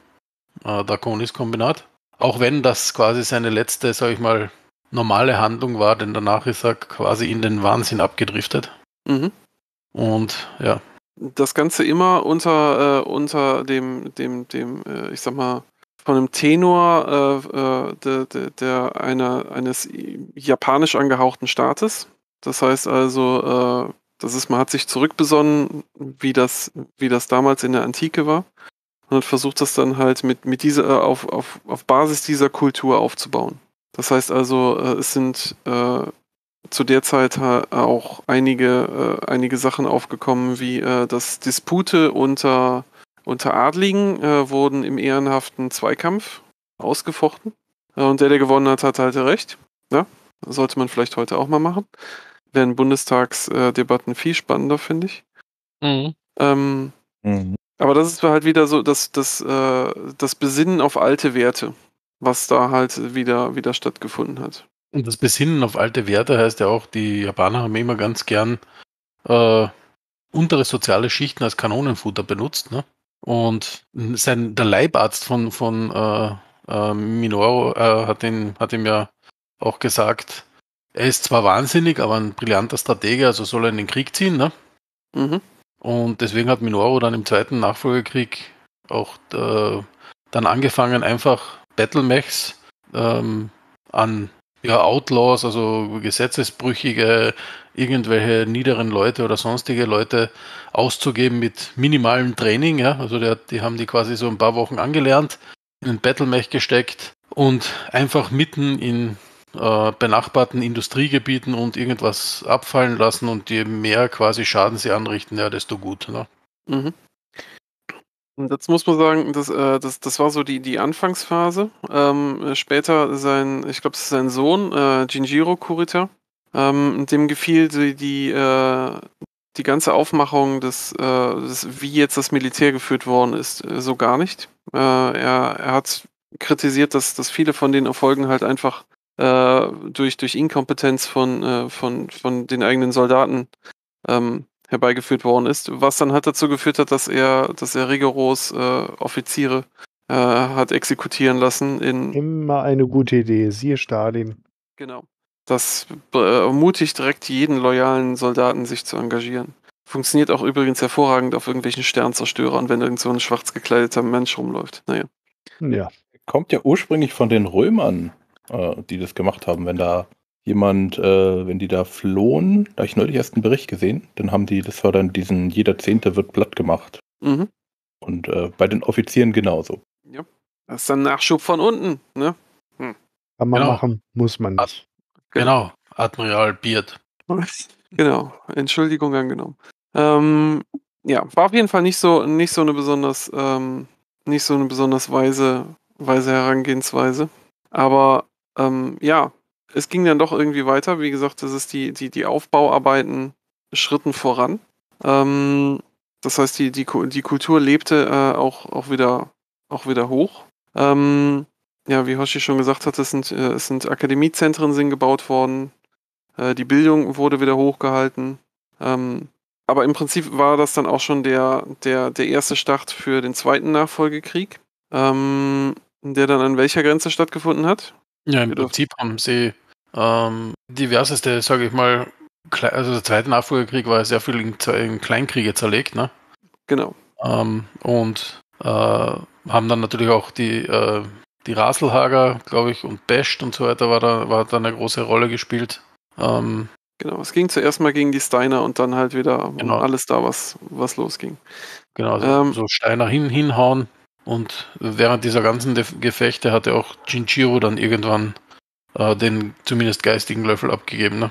äh, Draconis-Kombinat. Auch wenn das quasi seine letzte, sag ich mal, normale Handlung war, denn danach ist er quasi in den Wahnsinn abgedriftet. Mhm. Und ja. Das Ganze immer unter, äh, unter dem, dem, dem, äh, ich sag mal, von einem Tenor äh, äh der, der, der einer, eines japanisch angehauchten Staates. Das heißt also, äh, Das ist, man hat sich zurückbesonnen, wie das, wie das damals in der Antike war. Und hat versucht, das dann halt mit, mit dieser, äh, auf, auf, auf Basis dieser Kultur aufzubauen. Das heißt also, äh, es sind äh, zu der Zeit auch einige, äh, einige Sachen aufgekommen, wie äh, dass Dispute unter, unter Adligen äh, wurden im ehrenhaften Zweikampf ausgefochten. Äh, und der, der gewonnen hat, hat halt recht. Ja? Sollte man vielleicht heute auch mal machen. Wären Bundestagsdebatten viel spannender, finde ich. Mhm. Ähm, Mhm. Aber das ist halt wieder so das, das, äh, das Besinnen auf alte Werte, was da halt wieder, wieder stattgefunden hat. Und das Besinnen auf alte Werte heißt ja auch, die Japaner haben immer ganz gern äh, untere soziale Schichten als Kanonenfutter benutzt. Ne? Und sein, der Leibarzt von, von äh, äh, Minoru äh, hat, ihn, hat ihm ja auch gesagt, er ist zwar wahnsinnig, aber ein brillanter Stratege, also soll er in den Krieg ziehen. Ne? Mhm. Und deswegen hat Minoru dann im zweiten Nachfolgekrieg auch äh, dann angefangen, einfach Battle-Mechs ähm, an ja, Outlaws, also Gesetzesbrüchige, irgendwelche niederen Leute oder sonstige Leute auszugeben mit minimalem Training. Ja? Also der, die haben die quasi so ein paar Wochen angelernt, in ein Battle-Mech gesteckt und einfach mitten in äh, benachbarten Industriegebieten und irgendwas abfallen lassen und je mehr quasi Schaden sie anrichten, ja, desto gut. Ne? Mhm. Und jetzt muss man sagen, das, äh, das, das war so die, die Anfangsphase. Ähm, äh, später sein, ich glaube, es ist sein Sohn, äh, Jinjiro Kurita. Ähm, dem gefiel die, die, äh, die ganze Aufmachung des, äh, des, wie jetzt das Militär geführt worden ist, äh, so gar nicht. Äh, er, er hat kritisiert, dass, dass viele von den Erfolgen halt einfach äh, durch, durch Inkompetenz von, äh, von, von den eigenen Soldaten ähm, herbeigeführt worden ist, was dann halt dazu geführt hat, dass er, dass er rigoros äh, Offiziere äh, hat exekutieren lassen in Immer eine gute Idee. Siehe Stalin. genau. Das äh, ermutigt direkt jeden loyalen Soldaten, sich zu engagieren. Funktioniert auch übrigens hervorragend auf irgendwelchen Sternzerstörern, wenn irgend so ein schwarz gekleideter Mensch rumläuft. Naja. Ja. Kommt ja ursprünglich von den Römern, äh, die das gemacht haben. Wenn da jemand, äh, wenn die da flohen, da habe ich neulich erst einen Bericht gesehen, dann haben die, das war dann diesen, jeder Zehnte wird platt gemacht. Mhm. Und äh, bei den Offizieren genauso. Das ist dann Nachschub von unten, ne? Kann man Genau. machen, muss man nicht. Genau, Admiral Beard. Genau, Entschuldigung angenommen. Ähm, ja, war auf jeden Fall nicht so, nicht so eine besonders, ähm, nicht so eine besonders weise, weise Herangehensweise. Aber ähm, ja, es ging dann doch irgendwie weiter. Wie gesagt, das ist die, die, die Aufbauarbeiten schritten voran. Ähm, das heißt, die, die, die Kultur lebte äh, auch, auch, wieder, auch wieder hoch. Ähm, ja, wie Hoshi schon gesagt hat, es sind, äh, es sind Akademiezentren sind gebaut worden. Äh, die Bildung wurde wieder hochgehalten. Ähm, aber im Prinzip war das dann auch schon der, der, der erste Start für den zweiten Nachfolgekrieg, ähm, der dann an welcher Grenze stattgefunden hat. Ja, im. Prinzip haben sie ähm, diverseste, sage ich mal, also der zweite Nachfolgekrieg war ja sehr viel in, in Kleinkriege zerlegt, ne? Genau. Ähm, und äh, haben dann natürlich auch die, äh, die Raselhager, glaube ich, und Best und so weiter war da, war da eine große Rolle gespielt. Ähm, Genau. Es ging zuerst mal gegen die Steiner und dann halt wieder um Genau. alles da, was, was losging. genau, also Ähm. so Steiner hin, hinhauen. Und während dieser ganzen Gefechte hatte auch Jinjiro dann irgendwann äh, den zumindest geistigen Löffel abgegeben, ne?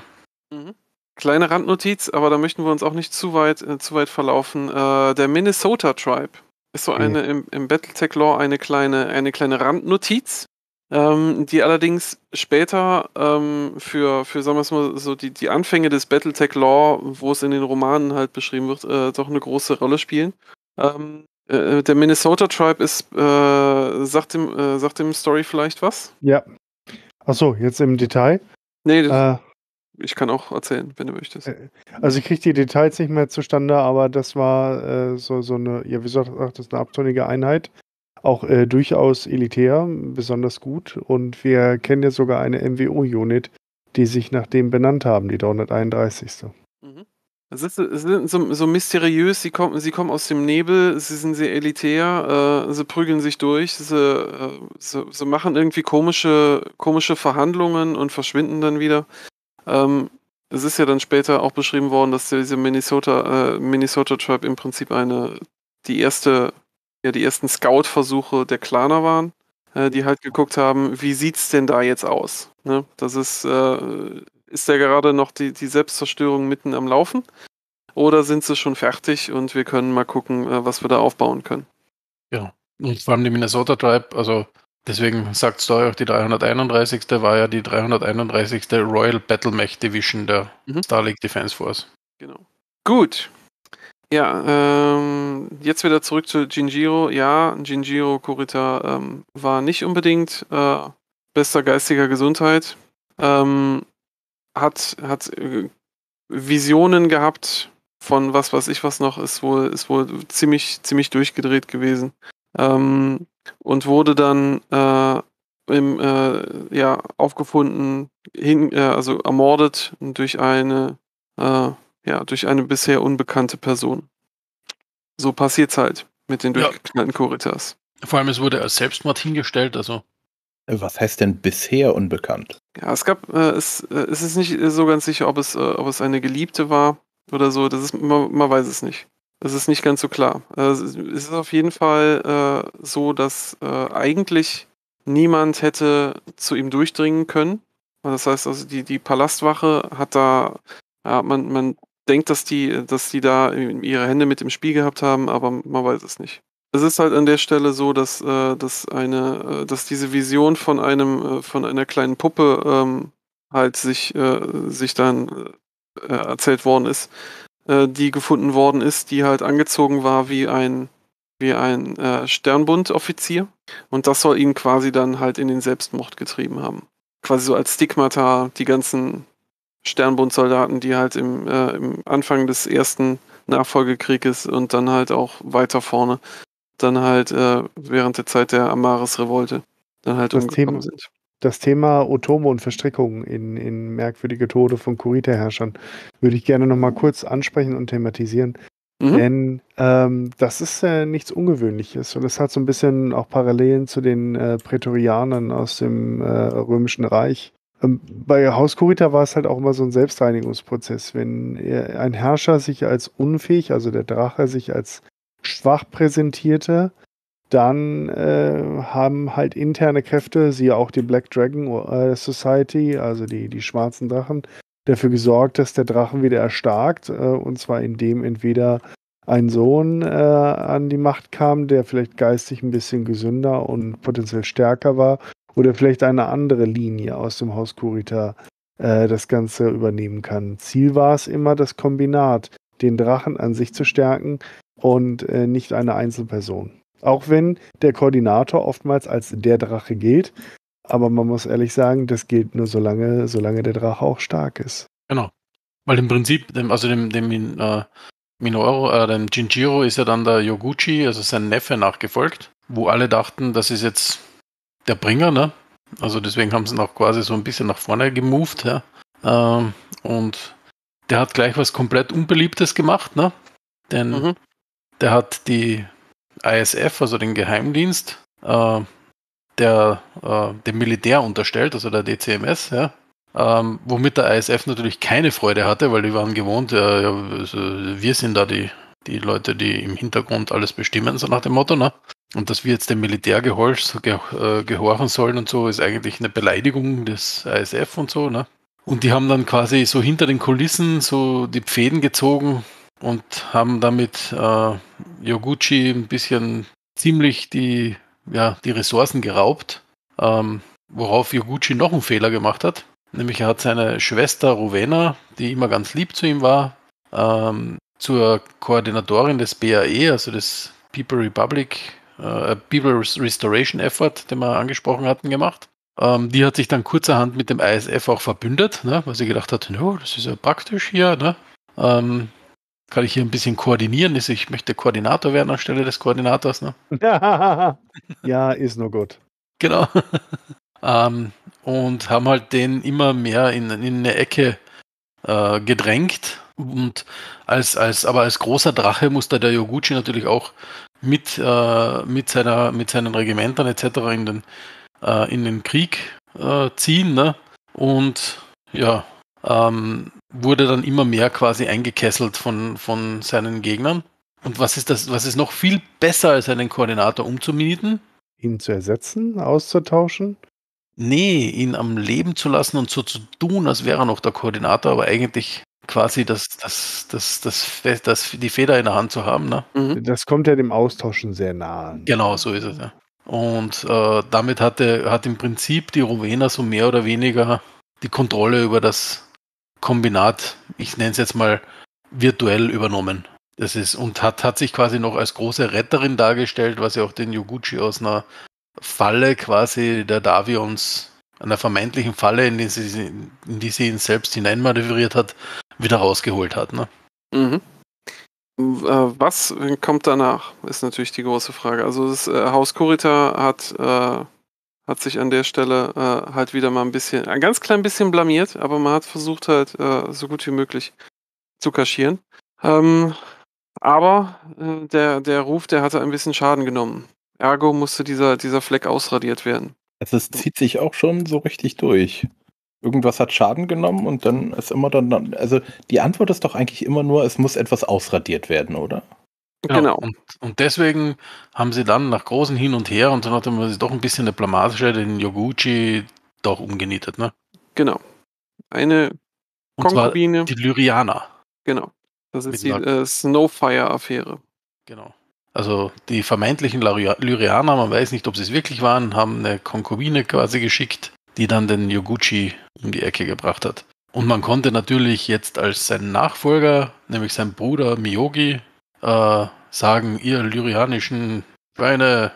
Kleine Randnotiz, aber da möchten wir uns auch nicht zu weit, äh, zu weit verlaufen. Äh, der Minnesota Tribe ist so Okay. eine im, im Battletech-Lore eine kleine, eine kleine Randnotiz, ähm, die allerdings später ähm, für, für, sagen wir mal, so die, die Anfänge des Battletech-Lore, wo es in den Romanen halt beschrieben wird, äh, doch eine große Rolle spielen. Ähm, äh, der Minnesota Tribe ist, äh, sagt, dem, äh, sagt dem Story vielleicht was? Ja. Achso, jetzt im Detail. Nee, das- Äh, ich kann auch erzählen, wenn du möchtest. Äh, also ich kriege die Details nicht mehr zustande, aber das war äh, so, so eine, ja, wie ich das, eine abtrünnige Einheit. Auch äh, durchaus elitär, besonders gut. Und wir kennen ja sogar eine MWO-Unit, die sich nach dem benannt haben, die 331. Mhm. Es sind so, so mysteriös, sie kommen, sie kommen aus dem Nebel, sie sind sehr elitär, äh, sie prügeln sich durch, sie, äh, sie, sie machen irgendwie komische, komische Verhandlungen und verschwinden dann wieder. Ähm, es ist ja dann später auch beschrieben worden, dass diese Minnesota, äh, Minnesota Tribe im Prinzip eine, die erste, ja, die ersten Scout-Versuche der Claner waren, äh, die halt geguckt haben, wie sieht's denn da jetzt aus? Ne? Das ist, äh, ist ja gerade noch die, die Selbstzerstörung mitten am Laufen? Oder sind sie schon fertig und wir können mal gucken, äh, was wir da aufbauen können? Ja. Und vor allem die Minnesota Tribe, also deswegen sagt Story auch die 331. war ja die 331. Royal Battle Mech Division der Mhm. Star League Defense Force. Genau. Gut. Ja, ähm, jetzt wieder zurück zu Jinjiro. Ja, Jinjiro Kurita ähm, war nicht unbedingt äh, bester geistiger Gesundheit. Ähm, hat hat äh, Visionen gehabt von was weiß ich was noch, ist wohl, ist wohl ziemlich, ziemlich durchgedreht gewesen. Ähm, und wurde dann äh, im, äh, ja, aufgefunden, hin, äh, also ermordet durch eine äh, ja, durch eine bisher unbekannte Person. So passiert's halt mit den Ja. durchgeknallten Kuritas. Vor allem, es wurde als Selbstmord hingestellt, also Was heißt denn bisher unbekannt? Ja, es gab, äh, es, äh, es ist nicht so ganz sicher, ob es, äh, ob es eine Geliebte war oder so. Das ist, man, man weiß es nicht. Das ist nicht ganz so klar. Äh, es ist- auf jeden Fall äh, so, dass äh, eigentlich niemand hätte zu ihm durchdringen können. Das heißt also, die, die Palastwache hat da, ja, man, man denkt, dass die, dass die da ihre Hände mit im Spiel gehabt haben, aber man weiß es nicht. Es ist halt an der Stelle so, dass, äh, dass eine, äh, dass diese Vision von einem, äh, von einer kleinen Puppe ähm, halt sich, äh, sich dann äh, erzählt worden ist, äh, die gefunden worden ist, die halt angezogen war wie ein, wie ein äh, Sternbund-Offizier. Und das soll ihn quasi dann halt in den Selbstmord getrieben haben. Quasi so als Stigmata die ganzen Sternbund-Soldaten, die halt im, äh, im Anfang des ersten Nachfolgekrieges und dann halt auch weiter vorne, dann halt äh, während der Zeit der Amaris-Revolte dann halt Das umgekommen Thema- sind. Das Thema Otome und Verstrickungen in, in merkwürdige Tode von Kurita-Herrschern würde ich gerne nochmal kurz ansprechen und thematisieren. Mhm. Denn ähm, das ist äh, nichts Ungewöhnliches und es hat so ein bisschen auch Parallelen zu den äh, Prätorianern aus dem äh, Römischen Reich. Ähm, bei Haus Kurita war es halt auch immer so ein Selbstreinigungsprozess. Wenn er- ein Herrscher sich als unfähig, also der Drache sich als schwach präsentierte, dann äh, haben halt interne Kräfte, siehe auch die Black Dragon äh, Society, also die, die schwarzen Drachen, dafür gesorgt, dass der Drachen wieder erstarkt. Äh, und zwar indem entweder ein Sohn äh, an die Macht kam, der vielleicht geistig ein bisschen gesünder und potenziell stärker war, oder vielleicht eine andere Linie aus dem Haus Kurita äh, das Ganze übernehmen kann. Ziel war es immer, das Kombinat, den Drachen an sich zu stärken und äh, nicht eine Einzelperson. Auch wenn der Koordinator oftmals als der Drache gilt, aber man muss ehrlich sagen, das gilt nur solange, solange der Drache auch stark ist. Genau. Weil im Prinzip, dem, also dem, dem Min- äh, Minoru, äh, dem Jinjiro ist ja dann der Yoguchi, also sein Neffe, nachgefolgt, wo alle dachten, das ist jetzt der Bringer, ne? Also deswegen haben sie ihn auch quasi so ein bisschen nach vorne gemoved, ja. Ähm, und der hat gleich was komplett Unbeliebtes gemacht, ne? Denn Mhm. Der hat die ISF, also den Geheimdienst, äh, der äh, dem Militär unterstellt, also der DCMS, ja, ähm, womit der ISF natürlich keine Freude hatte, weil die waren gewohnt, äh, ja, also wir sind da die, die Leute, die im Hintergrund alles bestimmen, so nach dem Motto, ne? Und dass wir jetzt dem Militär gehorch, ge, äh, gehorchen sollen und so, ist eigentlich eine Beleidigung des ISF und so, ne? Und die haben dann quasi so hinter den Kulissen so die Fäden gezogen und haben damit äh, Yoguchi ein bisschen ziemlich die, ja, die Ressourcen geraubt, ähm, worauf Yoguchi noch einen Fehler gemacht hat. Nämlich er hat seine Schwester Rowena, die immer ganz lieb zu ihm war, ähm, zur Koordinatorin des BAE, also des People Republic, äh, People Restoration Effort, den wir angesprochen hatten, gemacht. Ähm, die hat sich dann kurzerhand mit dem ISF auch verbündet, ne, weil sie gedacht hat, no, das ist ja praktisch hier, ne? Ähm, kann ich hier ein bisschen koordinieren. ist- Ich möchte Koordinator werden anstelle des Koordinators. Ne? ja, ist nur gut. Genau. ähm, und haben halt den immer mehr in, in eine Ecke äh, gedrängt. Und als, als, aber als großer Drache musste der Yoguchi natürlich auch mit, äh, mit, seiner, mit seinen Regimentern etc. in den, äh, in den Krieg äh, ziehen. Ne? Und ja, ähm, wurde dann immer mehr quasi eingekesselt von, von seinen Gegnern. Und was ist das, was ist noch viel besser als einen Koordinator umzumieten? Ihn zu ersetzen, auszutauschen? Nee, ihn am Leben zu lassen und so zu tun, als wäre er noch der Koordinator, aber eigentlich quasi das, das, das, das, das, die Feder in der Hand zu haben. Ne? Mhm. Das kommt ja dem Austauschen sehr nahe. Genau, so ist es ja. Und äh, damit hatte, hat im Prinzip die Rowena so mehr oder weniger die Kontrolle über das Kombinat, ich nenne es jetzt mal virtuell übernommen. Das ist und hat, hat sich quasi noch als große Retterin dargestellt, was ja auch den Yoguchi aus einer Falle quasi der Davions, einer vermeintlichen Falle, in die sie, in die sie ihn selbst hineinmanövriert hat, wieder rausgeholt hat. Ne? Mhm. Äh, Was kommt danach, ist natürlich die große Frage. Also das äh, Haus Kurita hat, äh, hat sich an der Stelle äh, halt wieder mal ein bisschen, ein ganz klein bisschen blamiert, aber man hat versucht halt äh, so gut wie möglich zu kaschieren. Ähm, aber äh, der, der Ruf, der hatte ein bisschen Schaden genommen. Ergo musste dieser, dieser Fleck ausradiert werden. Also es zieht sich auch schon so richtig durch. Irgendwas hat Schaden genommen und dann ist immer dann, also die Antwort ist doch eigentlich immer nur, es muss etwas ausradiert werden, oder? Genau. Und, und deswegen haben sie dann nach großen Hin und Her und dann hat man sich doch ein bisschen eine Blamage den Yoguchi doch umgenietet. Ne? Genau. Eine Und zwar Konkubine, die Lyrianer. genau. Das ist die äh, Snowfire-Affäre. Genau. Also die vermeintlichen Lyria- Lyrianer, man weiß nicht, ob sie es wirklich waren, haben eine Konkubine quasi geschickt, die dann den Yoguchi um die Ecke gebracht hat. Und man konnte natürlich jetzt als sein Nachfolger, nämlich sein Bruder Miyogi, äh, sagen, ihr lyrianischen Schweine,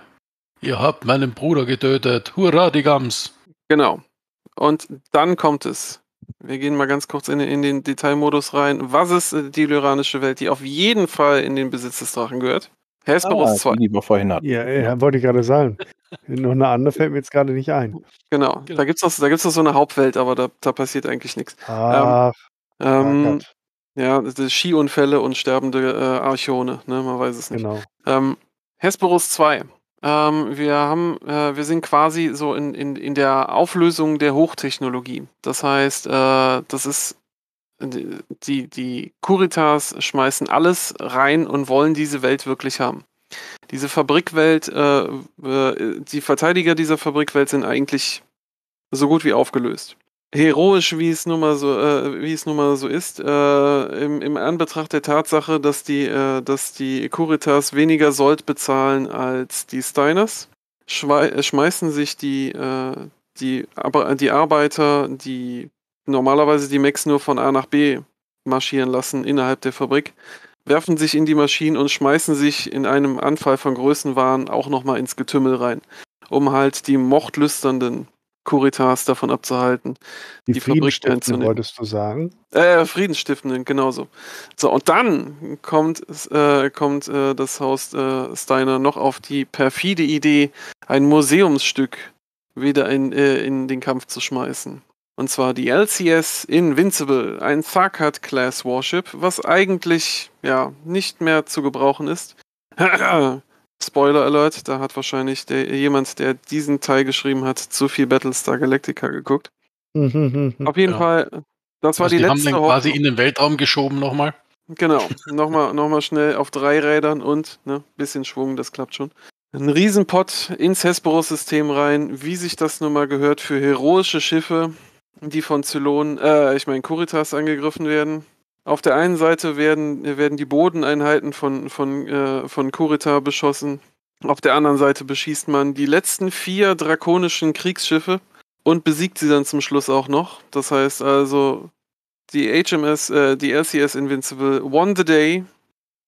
ihr habt meinen Bruder getötet, hurra die Gams. Genau. Und dann kommt es. Wir gehen mal ganz kurz in, in den Detailmodus rein. Was ist äh, die lyranische Welt, die auf jeden Fall in den Besitz des Drachen gehört? Hesperus 2. die wir vorhin hatten. Ja, ja, wollte ich gerade sagen. Noch eine andere fällt mir jetzt gerade nicht ein. Genau. Genau. Da gibt es noch, da gibt's noch so eine Hauptwelt, aber da, da passiert eigentlich nichts. Ach, Ähm, Gott, ja, Skiunfälle und sterbende äh, Archone, ne? Man weiß es nicht. genau. Ähm, Hesperus 2. Ähm, wir haben, äh, wir sind quasi so in, in, in der Auflösung der Hochtechnologie. Das heißt, äh, das ist die, die Kuritas schmeißen alles rein und wollen diese Welt wirklich haben. Diese Fabrikwelt, äh, äh, die Verteidiger dieser Fabrikwelt sind eigentlich so gut wie aufgelöst. Heroisch, wie es nun mal so, äh, wie es nun mal so ist, äh, im, im Anbetracht der Tatsache, dass die, äh, dass die Kuritas weniger Sold bezahlen als die Steiners, äh, schmeißen sich die, äh, die, aber die Arbeiter, die normalerweise die Mechs nur von A nach B marschieren lassen innerhalb der Fabrik, werfen sich in die Maschinen und schmeißen sich in einem Anfall von Größenwahn auch nochmal ins Getümmel rein, um halt die mordlüsternden Kuritas davon abzuhalten. Die, die Fabrik einzunehmen. wolltest du sagen? Äh, Friedensstiftenden, genauso. So, und dann kommt, äh, kommt äh, das Haus äh, Steiner noch auf die perfide Idee, ein Museumsstück wieder in, äh, in den Kampf zu schmeißen. Und zwar die LCS Invincible, ein Tharkat-Class Warship, was eigentlich ja nicht mehr zu gebrauchen ist. Spoiler Alert, da hat wahrscheinlich der, jemand, der diesen Teil geschrieben hat, zu viel Battlestar Galactica geguckt. Auf jeden Ja. Fall, das war Also die die haben letzte den quasi in den Weltraum geschoben nochmal. Genau, nochmal noch mal schnell auf drei Rädern und ne, bisschen Schwung, das klappt schon. Ein Riesenpott ins Hesperos-System rein, wie sich das nun mal gehört für heroische Schiffe, die von Zylonen, äh, ich meine Kuritas angegriffen werden. Auf der einen Seite werden, werden die Bodeneinheiten von, von, äh, von Kurita beschossen. Auf der anderen Seite beschießt man die letzten vier drakonischen Kriegsschiffe und besiegt sie dann zum Schluss auch noch. Das heißt also, die HMS, äh, die LCS Invincible won the day.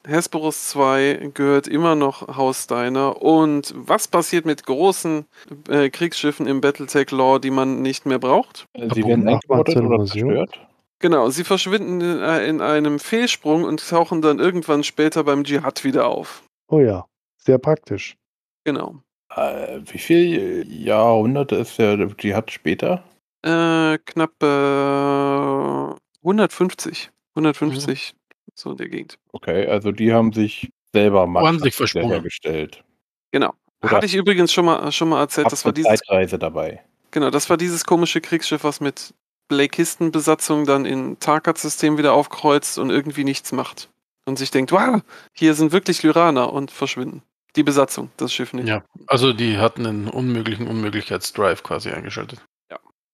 Hesperus 2 gehört immer noch Haus Steiner. Und was passiert mit großen äh, Kriegsschiffen im Battletech-Lore, die man nicht mehr braucht? Äh, Sie werden zur oder zerstört? Genau, sie verschwinden in, äh, in einem Fehlsprung und tauchen dann irgendwann später beim Dschihad wieder auf. Oh ja, sehr praktisch. Genau. Äh, wie viele Jahrhunderte ist der Dschihad später? Äh, knapp äh, 150. 150, so in der Gegend. Okay, also die haben sich selber mal Ordentlich versprungen. hergestellt. Genau. Oder Hatte ich übrigens schon mal, schon mal erzählt, das war eine dieses Zeitreise dabei. Genau, das war dieses komische Kriegsschiff, was mit Blake-Kisten-Besatzung dann in Tarkat-System wieder aufkreuzt und irgendwie nichts macht. Und sich denkt, wow, hier sind wirklich Lyraner und verschwinden. Die Besatzung, das Schiff nicht. Ja, also die hatten einen unmöglichen Unmöglichkeitsdrive quasi eingeschaltet.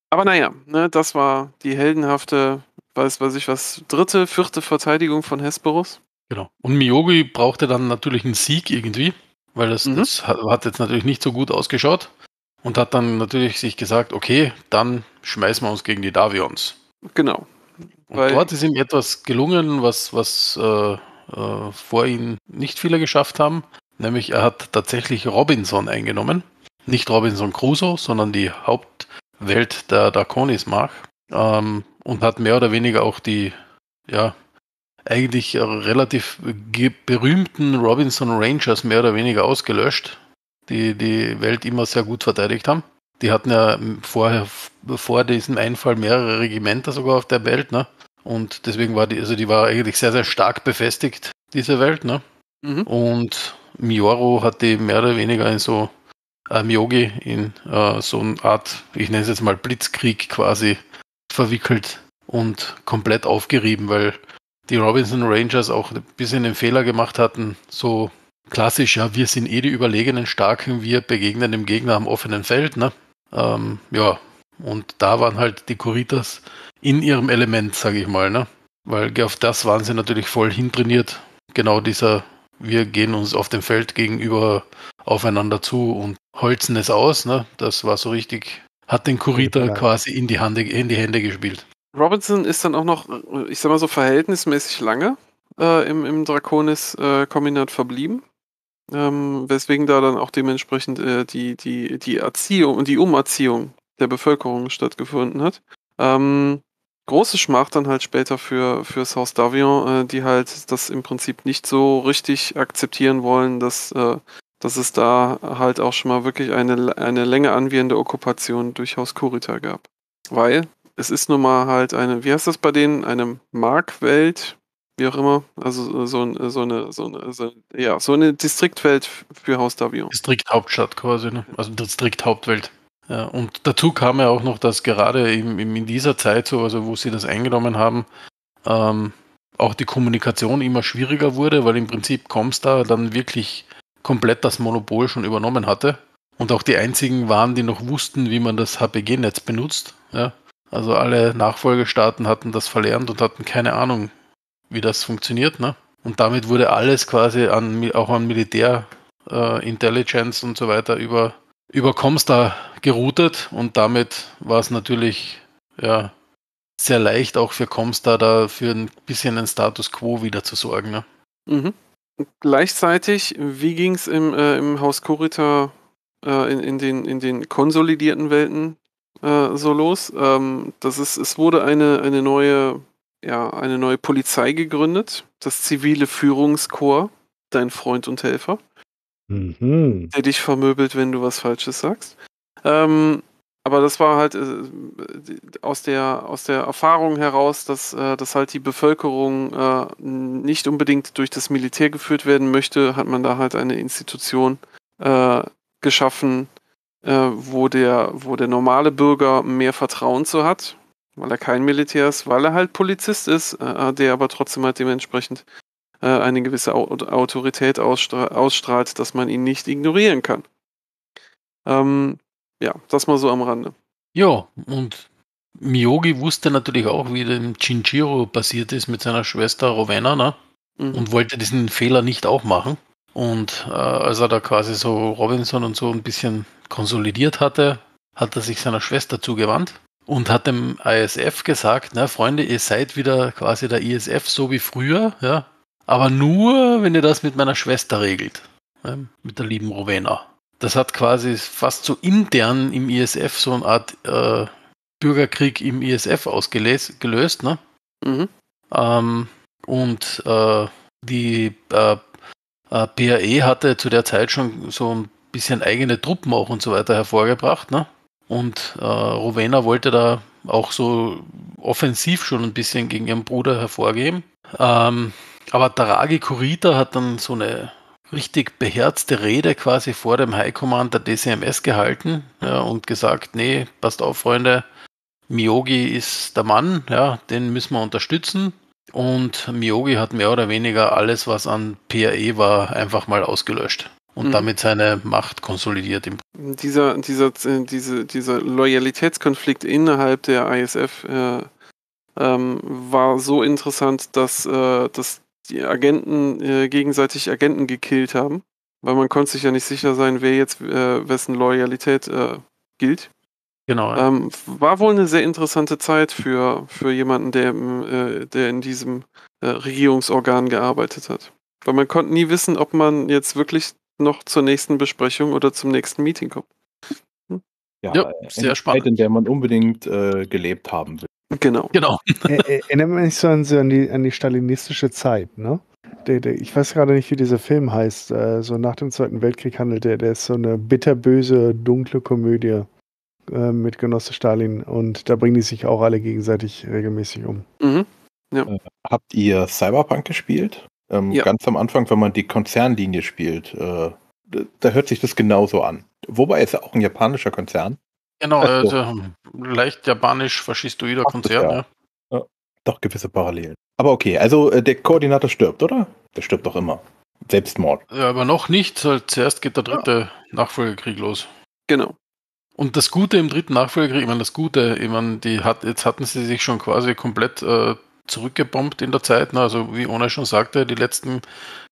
Aber naja, ne, das war die heldenhafte, weiß weiß ich was, dritte, vierte Verteidigung von Hesperus. Genau. Und Miyogi brauchte dann natürlich einen Sieg irgendwie, weil das, Mhm. das hat jetzt natürlich nicht so gut ausgeschaut und hat dann natürlich sich gesagt, okay, dann schmeißen wir uns gegen die Davions. Genau. Und dort ist ihm etwas gelungen, was, was äh, äh, vor ihm nicht viele geschafft haben. Nämlich er hat tatsächlich Robinson eingenommen. Nicht Robinson Crusoe, sondern die Hauptwelt der Draconis Mark. Ähm, und hat mehr oder weniger auch die, ja, eigentlich relativ berühmten Robinson Rangers mehr oder weniger ausgelöscht, die die Welt immer sehr gut verteidigt haben. Die hatten ja vorher, vor diesem Einfall mehrere Regimenter sogar auf der Welt, ne? Und deswegen war die, also die war eigentlich sehr, sehr stark befestigt, diese Welt, ne? Mhm. Und Miyoro hat die mehr oder weniger in so, äh, Miyogi in äh, so eine Art, ich nenne es jetzt mal Blitzkrieg quasi verwickelt und komplett aufgerieben, weil die Robinson Rangers auch ein bisschen den Fehler gemacht hatten, so klassisch, ja, wir sind eh die überlegenen Starken, wir begegnen dem Gegner am offenen Feld, ne? Ähm, ja, und da waren halt die Kuritas in ihrem Element, sage ich mal, ne? Weil auf das waren sie natürlich voll hintrainiert. Genau dieser, wir gehen uns auf dem Feld gegenüber aufeinander zu und holzen es aus, ne? Das war so richtig, hat den Kurita Ja. quasi in die, Hande, in die Hände gespielt. Robinson ist dann auch noch, äh, ich sag mal so, verhältnismäßig lange äh, im, im Draconis-Kombinat verblieben. Ähm, weswegen da dann auch dementsprechend äh, die, die, die Erziehung und die Umerziehung der Bevölkerung stattgefunden hat. Ähm, große Schmach dann halt später für, fürs Haus Davion, äh, die halt das im Prinzip nicht so richtig akzeptieren wollen, dass, äh, dass es da halt auch schon mal wirklich eine, eine länger anwährende Okkupation durch Haus Kurita gab. Weil es ist nun mal halt eine, wie heißt das bei denen? Eine Markwelt, wie auch immer. Also so, ein- so eine, so eine, so, ja, so eine Distriktwelt für Haus Davion. Distrikthauptstadt quasi, ne? also Distrikthauptwelt. Ja, und dazu kam ja auch noch, dass gerade im, in dieser Zeit, so, also wo sie das eingenommen haben, ähm, auch die Kommunikation immer schwieriger wurde, weil im Prinzip Comstar dann wirklich komplett das Monopol schon übernommen hatte und auch die einzigen waren, die noch wussten, wie man das HPG-Netz benutzt. Ja? Also alle Nachfolgestaaten hatten das verlernt und hatten keine Ahnung, wie das funktioniert. Ne? Und damit wurde alles quasi an, auch an Militär, äh, Intelligence und so weiter über, über Comstar geroutet und damit war es natürlich ja, sehr leicht auch für Comstar da für ein bisschen einen Status Quo wieder zu sorgen. Ne? Mhm. Gleichzeitig, wie ging es im, äh, im Haus Kurita äh, in, in, den, in den konsolidierten Welten äh, so los? Ähm, das ist, es wurde eine, eine neue, ja, eine neue Polizei gegründet, das zivile Führungskorps, dein Freund und Helfer. Mhm. der dich vermöbelt, wenn du was Falsches sagst. Ähm, aber das war halt äh, aus, der, aus der Erfahrung heraus, dass, äh, dass halt die Bevölkerung äh, nicht unbedingt durch das Militär geführt werden möchte, hat man da halt eine Institution äh, geschaffen, äh, wo, der, wo der normale Bürger mehr Vertrauen zu hat, weil er kein Militär ist, weil er halt Polizist ist, äh, der aber trotzdem halt dementsprechend äh, eine gewisse Au Autorität ausstra ausstrahlt, dass man ihn nicht ignorieren kann. Ähm, ja, das mal so am Rande. Ja, und Miyogi wusste natürlich auch, wie dem Chinchiro passiert ist mit seiner Schwester Rowena, ne? Mhm. und wollte diesen Fehler nicht auch machen. Und äh, als er da quasi so Robinson und so ein bisschen konsolidiert hatte, hat er sich seiner Schwester zugewandt und hat dem ISF gesagt, na Freunde, ihr seid wieder quasi der ISF so wie früher, ja, aber nur, wenn ihr das mit meiner Schwester regelt, ja, mit der lieben Rowena. Das hat quasi fast so intern im ISF so eine Art äh, Bürgerkrieg im ISF ausgelöst, gelöst, ne? Mhm. Ähm, und äh, die äh, äh, PAE hatte zu der Zeit schon so ein bisschen eigene Truppen auch und so weiter hervorgebracht. Ne? Und äh, Rowena wollte da auch so offensiv schon ein bisschen gegen ihren Bruder hervorgehen. Ähm, aber Taragi Kurita hat dann so eine richtig beherzte Rede quasi vor dem High Command der DCMS gehalten ja, und gesagt, nee, passt auf, Freunde, Miyogi ist der Mann, ja, den müssen wir unterstützen. Und Miyogi hat mehr oder weniger alles, was an PAE war, einfach mal ausgelöscht und Mhm. damit seine Macht konsolidiert. Im Dieser, dieser, äh, diese, dieser Loyalitätskonflikt innerhalb der ISF äh, ähm, war so interessant, dass, äh, dass die Agenten äh, gegenseitig Agenten gekillt haben. Weil man konnte sich ja nicht sicher sein, wer jetzt äh, wessen Loyalität äh, gilt. genau. ja. Ähm, war wohl eine sehr interessante Zeit für, für jemanden, der, im, äh, der in diesem äh, Regierungsorgan gearbeitet hat. Weil man konnte nie wissen, ob man jetzt wirklich noch zur nächsten Besprechung oder zum nächsten Meeting kommt. Ja, Ja, eine sehr Zeit, spannend. in der man unbedingt äh, gelebt haben will. Genau. Genau. Er- er- Erinnert mich so an, so an, die, an die stalinistische Zeit, ne? Der, der, ich weiß gerade nicht, wie dieser Film heißt. Äh, so nach dem Zweiten Weltkrieg handelt der. Der ist so eine bitterböse, dunkle Komödie äh, mit Genosse Stalin. Und da bringen die sich auch alle gegenseitig regelmäßig um. Mhm. Habt ihr Cyberpunk gespielt? Ähm, Ja. Ganz am Anfang, wenn man die Konzernlinie spielt, äh, da hört sich das genauso an. Wobei ist ja auch ein japanischer Konzern. Genau, also leicht japanisch-faschistoider Ach, das Konzern. ja. Ja. Doch gewisse Parallelen. Aber okay, also äh, der Koordinator stirbt, oder? Der stirbt doch immer. Selbstmord. Ja, aber noch nicht. Halt, zuerst geht der dritte Nachfolgekrieg los. Genau. Und das Gute im dritten Nachfolgekrieg, ich meine, das Gute, ich meine, die hat, jetzt hatten sie sich schon quasi komplett äh, zurückgebombt in der Zeit. Ne? Also wie Ona schon sagte, die letzten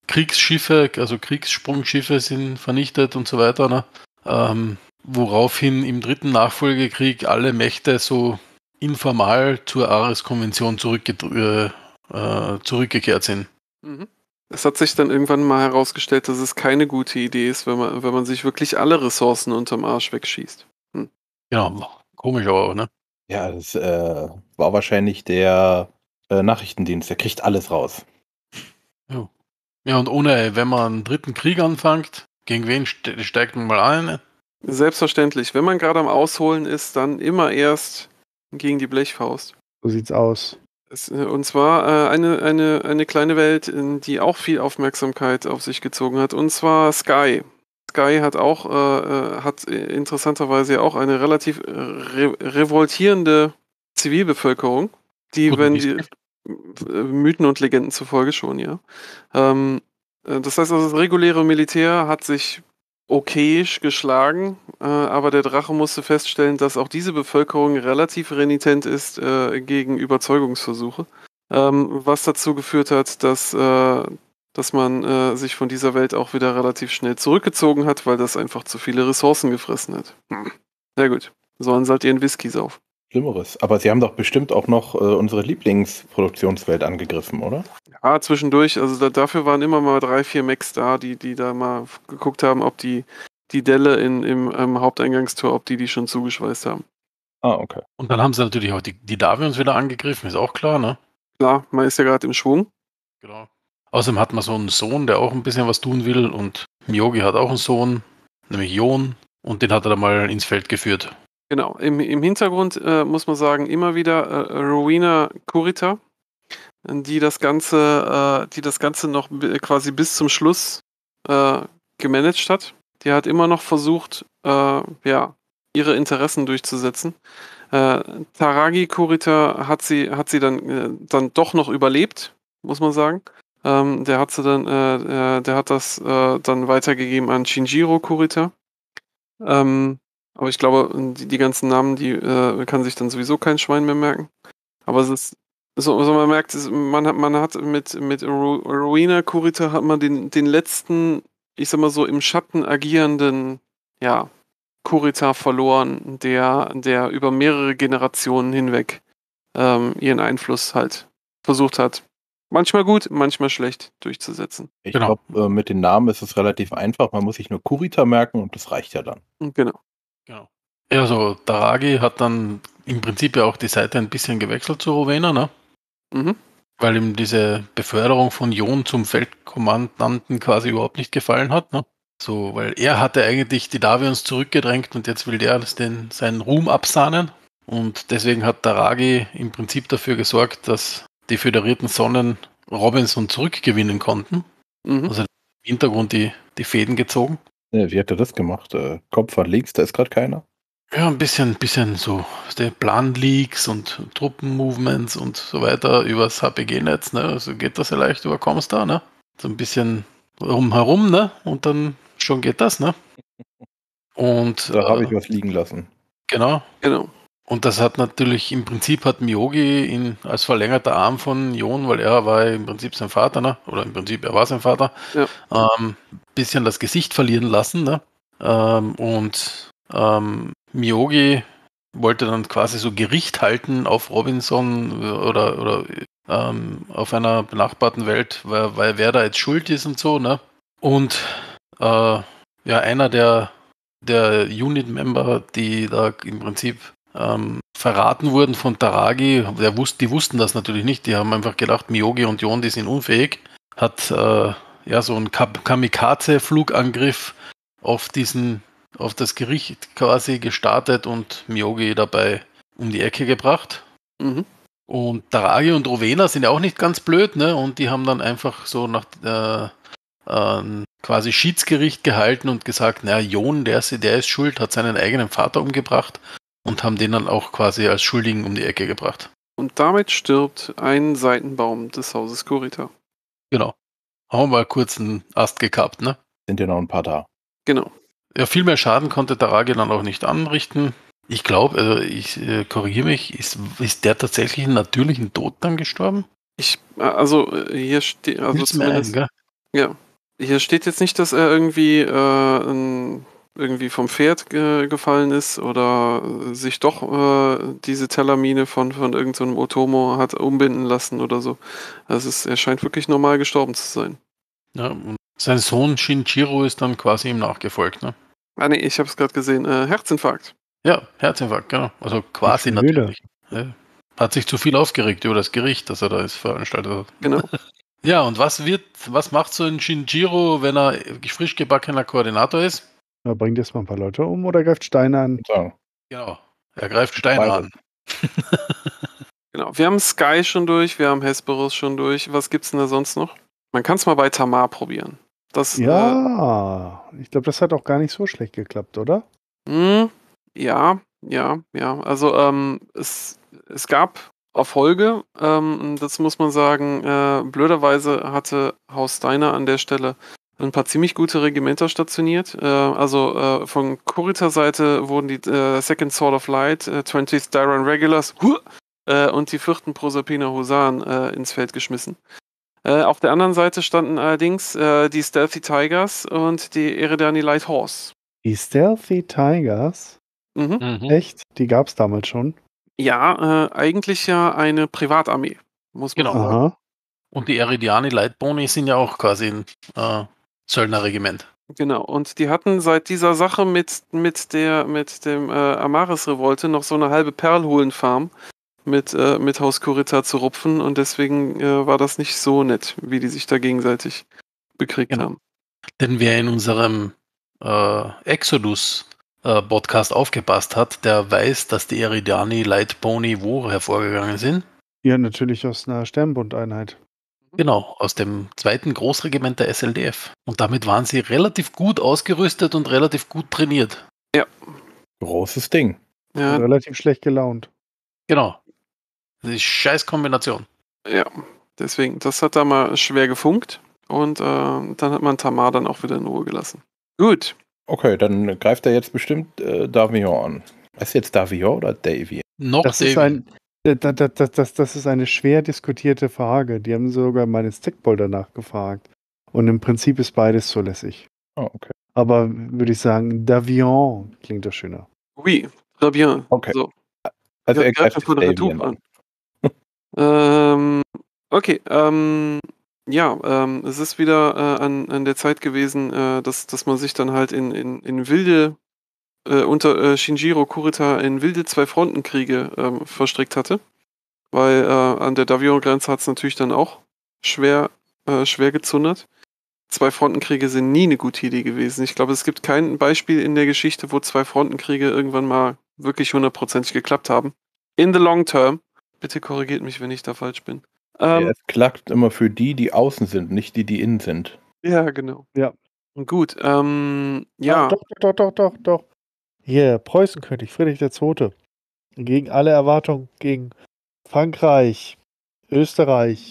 Kriegsschiffe, also Kriegssprungschiffe sind vernichtet und so weiter. Ne? Ähm, woraufhin im dritten Nachfolgekrieg alle Mächte so informal zur Ares-Konvention zurückge äh, äh, zurückgekehrt sind. Mhm. Es hat sich dann irgendwann mal herausgestellt, dass es keine gute Idee ist, wenn man, wenn man sich wirklich alle Ressourcen unterm Arsch wegschießt. Genau, komisch aber auch, ne? Ja, das äh, war wahrscheinlich der äh, Nachrichtendienst. Der kriegt alles raus. Ja, und ohne, wenn man einen dritten Krieg anfängt, gegen wen ste steigt man mal ein? Selbstverständlich. Wenn man gerade am Ausholen ist, dann immer erst gegen die Blechfaust. So sieht's aus. Es, äh, Und zwar äh, eine, eine, eine kleine Welt, in die auch viel Aufmerksamkeit auf sich gezogen hat, und zwar Sky. Sky hat auch, äh, äh, hat interessanterweise auch eine relativ re revoltierende Zivilbevölkerung, die, wenn die äh, Mythen und Legenden zufolge schon, ja. Ähm, äh, das heißt also, das reguläre Militär hat sich okayisch geschlagen, äh, aber der Drache musste feststellen, dass auch diese Bevölkerung relativ renitent ist äh, gegen Überzeugungsversuche, ähm, was dazu geführt hat, dass, äh, dass man äh, sich von dieser Welt auch wieder relativ schnell zurückgezogen hat, weil das einfach zu viele Ressourcen gefressen hat. Hm. Sehr gut. Sollen sie halt ihren Whisky saufen. Schlimmeres. Aber sie haben doch bestimmt auch noch äh, unsere Lieblingsproduktionswelt angegriffen, oder? Ja, zwischendurch, also da, dafür waren immer mal drei, vier Mechs da, die, die da mal geguckt haben, ob die, die Delle in, im, im Haupteingangstor, ob die die schon zugeschweißt haben. Ah, okay. Und dann haben sie natürlich auch die, die Davions wieder angegriffen, ist auch klar, ne? Klar, man ist ja gerade im Schwung. Genau. Außerdem hat man so einen Sohn, der auch ein bisschen was tun will und Miyogi hat auch einen Sohn, nämlich Jon, und den hat er dann mal ins Feld geführt. Genau, im, im Hintergrund äh, muss man sagen, immer wieder äh, Rowena Kurita, die das Ganze, äh, die das Ganze noch quasi bis zum Schluss äh, gemanagt hat. Die hat immer noch versucht, äh, ja, ihre Interessen durchzusetzen. Äh, Taragi Kurita hat sie, hat sie dann, äh, dann doch noch überlebt, muss man sagen. Ähm, der hat sie dann, äh, äh, der hat das äh, dann weitergegeben an Shinjiro Kurita. Ähm, aber ich glaube, die, die ganzen Namen, die äh, kann sich dann sowieso kein Schwein mehr merken. Aber es ist so, so man merkt, es, man hat, man hat mit, mit Ro- Rowena Kurita hat man den, den letzten, ich sag mal so, im Schatten agierenden, ja, Kurita verloren, der, der über mehrere Generationen hinweg ähm, ihren Einfluss halt versucht hat. Manchmal gut, manchmal schlecht durchzusetzen. Ich Genau. glaube, äh, mit den Namen ist es relativ einfach. Man muss sich nur Kurita merken und das reicht ja dann. Genau. Genau. Ja, also Daragi hat dann im Prinzip ja auch die Seite ein bisschen gewechselt zu Rowena, ne? Mhm. Weil ihm diese Beförderung von Jon zum Feldkommandanten quasi überhaupt nicht gefallen hat, ne? So, weil er hatte eigentlich die Davions zurückgedrängt und jetzt will der den, seinen Ruhm absahnen. Und deswegen hat Daragi im Prinzip dafür gesorgt, dass die föderierten Sonnen Robinson zurückgewinnen konnten. Mhm. Also im Hintergrund die, die Fäden gezogen. Äh, wie hat er das gemacht? Äh, Kopf an links, da ist gerade keiner. Ja, ein bisschen, bisschen so der Plan-Leaks und Truppenmovements und so weiter übers HPG-Netz, ne? Also geht das ja leicht über Comstar, ne? So ein bisschen rumherum, ne? Und dann schon geht das, ne? Und Da habe äh, ich was liegen lassen. genau. Genau. Und das hat natürlich, im Prinzip hat Miyogi ihn als verlängerter Arm von Jon, weil er war im Prinzip sein Vater, ne? Oder im Prinzip er war sein Vater, Ja. ähm, bisschen das Gesicht verlieren lassen, ne? Ähm, und ähm, Miyogi wollte dann quasi so Gericht halten auf Robinson äh, oder, oder ähm, auf einer benachbarten Welt, weil, weil wer da jetzt schuld ist und so, ne? Und äh, ja, einer der, der Unit-Member, die da im Prinzip ähm, verraten wurden von Taragi, der wusste, die wussten das natürlich nicht, die haben einfach gedacht, Miyogi und Jon, die sind unfähig, hat äh, ja so einen Kamikaze-Flugangriff auf diesen, auf das Gericht quasi gestartet und Miyogi dabei um die Ecke gebracht. Mhm. Und Taragi und Rowena sind ja auch nicht ganz blöd, ne? Und die haben dann einfach so nach äh, ähm, quasi Schiedsgericht gehalten und gesagt, naja, Jon, der der ist schuld, hat seinen eigenen Vater umgebracht und haben den dann auch quasi als Schuldigen um die Ecke gebracht. Und damit stirbt ein Seitenbaum des Hauses Kurita. Genau. Haben wir mal kurz einen Ast gekappt, ne? Sind ja noch ein paar da. Genau. Ja, viel mehr Schaden konnte Taragi dann auch nicht anrichten. Ich glaube, also ich äh, korrigiere mich, ist, ist der tatsächlich einen natürlichen Tod dann gestorben? Ich, also äh, hier steht, also ein, zumindest, gell? ja, hier steht jetzt nicht, dass er irgendwie, äh, ein, irgendwie vom Pferd ge gefallen ist oder äh, sich doch äh, diese Tellermine von, von irgendeinem Otomo hat umbinden lassen oder so. Also es, er scheint wirklich normal gestorben zu sein. Ja, und sein Sohn Shinjiro ist dann quasi ihm nachgefolgt, ne? Ah nee, ich habe es gerade gesehen, äh, Herzinfarkt. Ja, Herzinfarkt, genau. Also quasi natürlich. Ja. Hat sich zu viel aufgeregt über das Gericht, das er da jetzt veranstaltet hat. Genau. Ja, und was wird, was macht so ein Shinjiro, wenn er frisch gebackener Koordinator ist? Ja, bringt jetzt mal ein paar Leute um oder greift Steine an? So. Genau. Er greift Steine Beide. an. Genau. Wir haben Sky schon durch, wir haben Hesperus schon durch. Was gibt's denn da sonst noch? Man kann es mal bei Tamar probieren. Das, Äh, Ja, ich glaube, das hat auch gar nicht so schlecht geklappt, oder? Hm, ja, ja, ja. Also ähm, es, es gab Erfolge, ähm, das muss man sagen. Äh, blöderweise hatte Haus Steiner an der Stelle ein paar ziemlich gute Regimenter stationiert. Äh, also äh, von Kurita-Seite wurden die äh, Second Sword of Light, äh, 20th Dyron Regulars huh, äh, und die vierten Proserpina Husaren äh, ins Feld geschmissen. Äh, auf der anderen Seite standen allerdings äh, die Stealthy Tigers und die Eredani Light Horse. Die Stealthy Tigers, Mhm. Mhm. echt? Die gab es damals schon. Ja, äh, eigentlich ja eine Privatarmee, muss man Genau. sagen. Aha. Und die Eridiani Leitboni sind ja auch quasi ein äh, Söldnerregiment. Genau. Und die hatten seit dieser Sache mit, mit der mit dem äh, Amaris-Revolte noch so eine halbe Perlhohlenfarm mit, äh, mit Haus Kurita zu rupfen und deswegen äh, war das nicht so nett, wie die sich da gegenseitig bekriegt Genau. haben. Denn wer in unserem äh, Exodus-Podcast aufgepasst hat, der weiß, dass die Eridiani Leitboni wo hervorgegangen sind. Ja, natürlich aus einer Sternbundeinheit. Genau, aus dem zweiten Großregiment der SLDF. Und damit waren sie relativ gut ausgerüstet und relativ gut trainiert. Großes Ding. Ja, Relativ schlecht gelaunt. Genau. Das ist scheiß Kombination. ja, deswegen, das hat da mal schwer gefunkt und äh, dann hat man Tamar dann auch wieder in Ruhe gelassen. Gut, Okay, dann greift er jetzt bestimmt äh, Davion an. Ist jetzt Davion oder Davy? Noch Das ist, David. ein, das, das, das, das, das ist eine schwer diskutierte Frage. Die haben sogar meine Stickball danach gefragt. Und im Prinzip ist beides zulässig. Oh, okay. Aber würde ich sagen, Davion klingt doch schöner. oui, très bien. Okay. So, Also Ja, er greift nach Davion Retour an. Ähm, okay, ähm, ja, ähm, es ist wieder äh, an, an der Zeit gewesen, äh, dass, dass man sich dann halt in, in, in wilde, äh, unter äh, Shinjiro Kurita in wilde Zwei-Fronten-Kriege ähm, verstrickt hatte. Weil äh, an der Davion-Grenze hat es natürlich dann auch schwer, äh, schwer gezundert. Zwei-Frontenkriege sind nie eine gute Idee gewesen. Ich glaube, es gibt kein Beispiel in der Geschichte, wo Zwei-Frontenkriege irgendwann mal wirklich hundertprozentig geklappt haben. In the long term. Bitte korrigiert mich, wenn ich da falsch bin. Ja, Ähm, es klagt immer für die, die außen sind, nicht die, die innen sind. ja, genau. Ja. Gut, ähm, ja, Ah, doch, doch, doch, doch, doch, doch. Hier, Preußenkönig, Friedrich II. Gegen alle Erwartungen, gegen Frankreich, Österreich,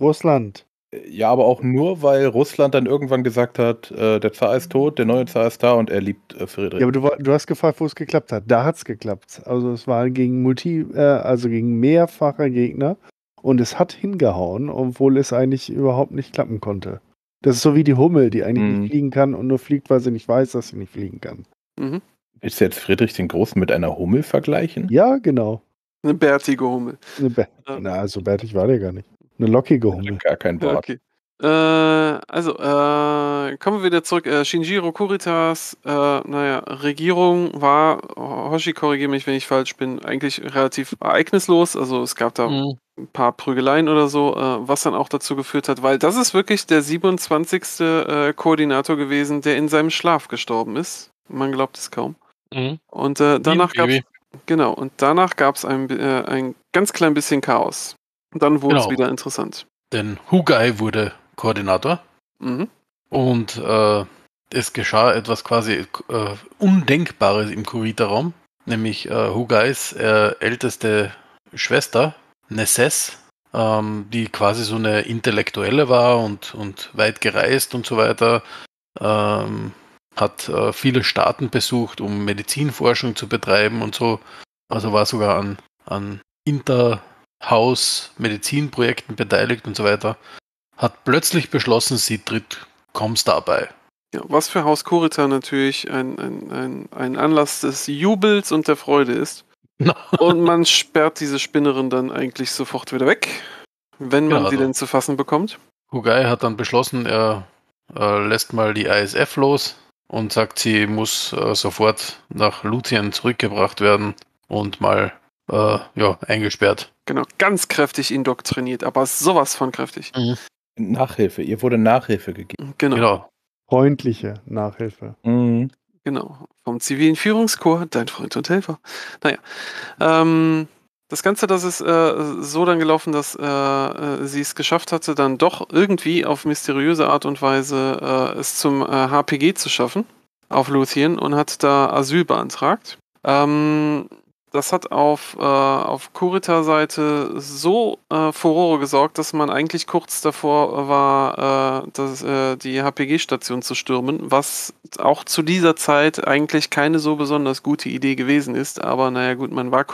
Russland. Ja, aber auch nur, weil Russland dann irgendwann gesagt hat, äh, der Zar ist tot, der neue Zar ist da und er liebt äh, Friedrich. Ja, aber du, du hast gefragt, wo es geklappt hat. Da hat es geklappt. Also es war gegen Multi, äh, also gegen mehrfache Gegner und es hat hingehauen, obwohl es eigentlich überhaupt nicht klappen konnte. Das ist so wie die Hummel, die eigentlich Mhm. nicht fliegen kann und nur fliegt, weil sie nicht weiß, dass sie nicht fliegen kann. Mhm. Willst du jetzt Friedrich den Großen mit einer Hummel vergleichen? Ja, genau. Eine bärtige Hummel. Eine Bär- Ja. Na, so bärtig war der gar nicht. Eine lockige Hummel. Gar kein Bart. okay. Äh, also, äh, kommen wir wieder zurück. Äh, Shinjiro Kuritas, äh, naja, Regierung war, Hoshi, korrigiere mich, wenn ich falsch bin, eigentlich relativ ereignislos. Also es gab da Mhm. ein paar Prügeleien oder so, äh, was dann auch dazu geführt hat, weil das ist wirklich der 27. Äh, Koordinator gewesen, der in seinem Schlaf gestorben ist. Man glaubt es kaum. Mhm. Und äh, danach gab es genau und danach gab es ein, äh, ein ganz klein bisschen Chaos. Und dann wurde es Genau. wieder interessant. Denn Hugai wurde Koordinator Mhm. und äh, es geschah etwas quasi äh, Undenkbares im Kurita-Raum, nämlich äh, Hugais äh, älteste Schwester, Nesses, ähm, die quasi so eine Intellektuelle war und, und weit gereist und so weiter, ähm, hat äh, viele Staaten besucht, um Medizinforschung zu betreiben und so. Also war sogar an, an Interhaus-Medizinprojekten beteiligt und so weiter. Hat plötzlich beschlossen, sie tritt Comstar bei. Ja, was für Haus Kurita natürlich ein, ein, ein, ein Anlass des Jubels und der Freude ist. Und man sperrt diese Spinnerin dann eigentlich sofort wieder weg, wenn man Ja, sie also- denn zu fassen bekommt. Hugai hat dann beschlossen, er äh, lässt mal die ISF los und sagt, sie muss äh, sofort nach Luthien zurückgebracht werden und mal äh, ja, eingesperrt. Genau, ganz kräftig indoktriniert, aber sowas von kräftig. Nachhilfe. Ihr wurde Nachhilfe gegeben. Genau, genau. Genau. Freundliche Nachhilfe. Mhm. Vom zivilen Führungskorps, dein Freund und Helfer. Naja. Ähm, das Ganze, das ist äh, so dann gelaufen, dass äh, äh, sie es geschafft hatte, dann doch irgendwie auf mysteriöse Art und Weise äh, es zum äh, HPG zu schaffen auf Luthien und hat da Asyl beantragt. Ähm, das hat auf, äh, auf Kurita-Seite so äh, Furore gesorgt, dass man eigentlich kurz davor war, äh, das, äh, die HPG-Station zu stürmen, was auch zu dieser Zeit eigentlich keine so besonders gute Idee gewesen ist. Aber naja gut, man war,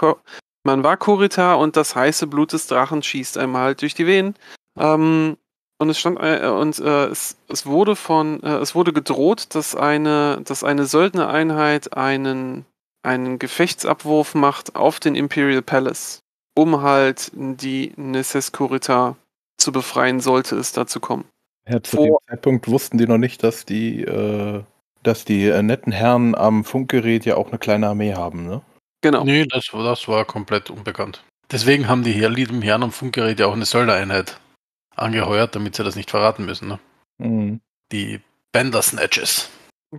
man war Kurita und das heiße Blut des Drachen schießt einem halt durch die Venen. Ähm, und es stand äh, und äh, es, es wurde von äh, es wurde gedroht, dass eine dass eine Söldnereinheit einen einen Gefechtsabwurf macht auf den Imperial Palace, um halt die Nesses Kurita zu befreien, sollte es dazu kommen. Ja, zu Vor- dem Zeitpunkt wussten die noch nicht, dass die, äh, dass die äh, netten Herren am Funkgerät ja auch eine kleine Armee haben, ne? Genau. Nee, das, das war komplett unbekannt. Deswegen haben die Herr, lieben Herren am Funkgerät ja auch eine Söldnereinheit angeheuert, damit sie das nicht verraten müssen. Ne? Mhm. Die Bandersnatches.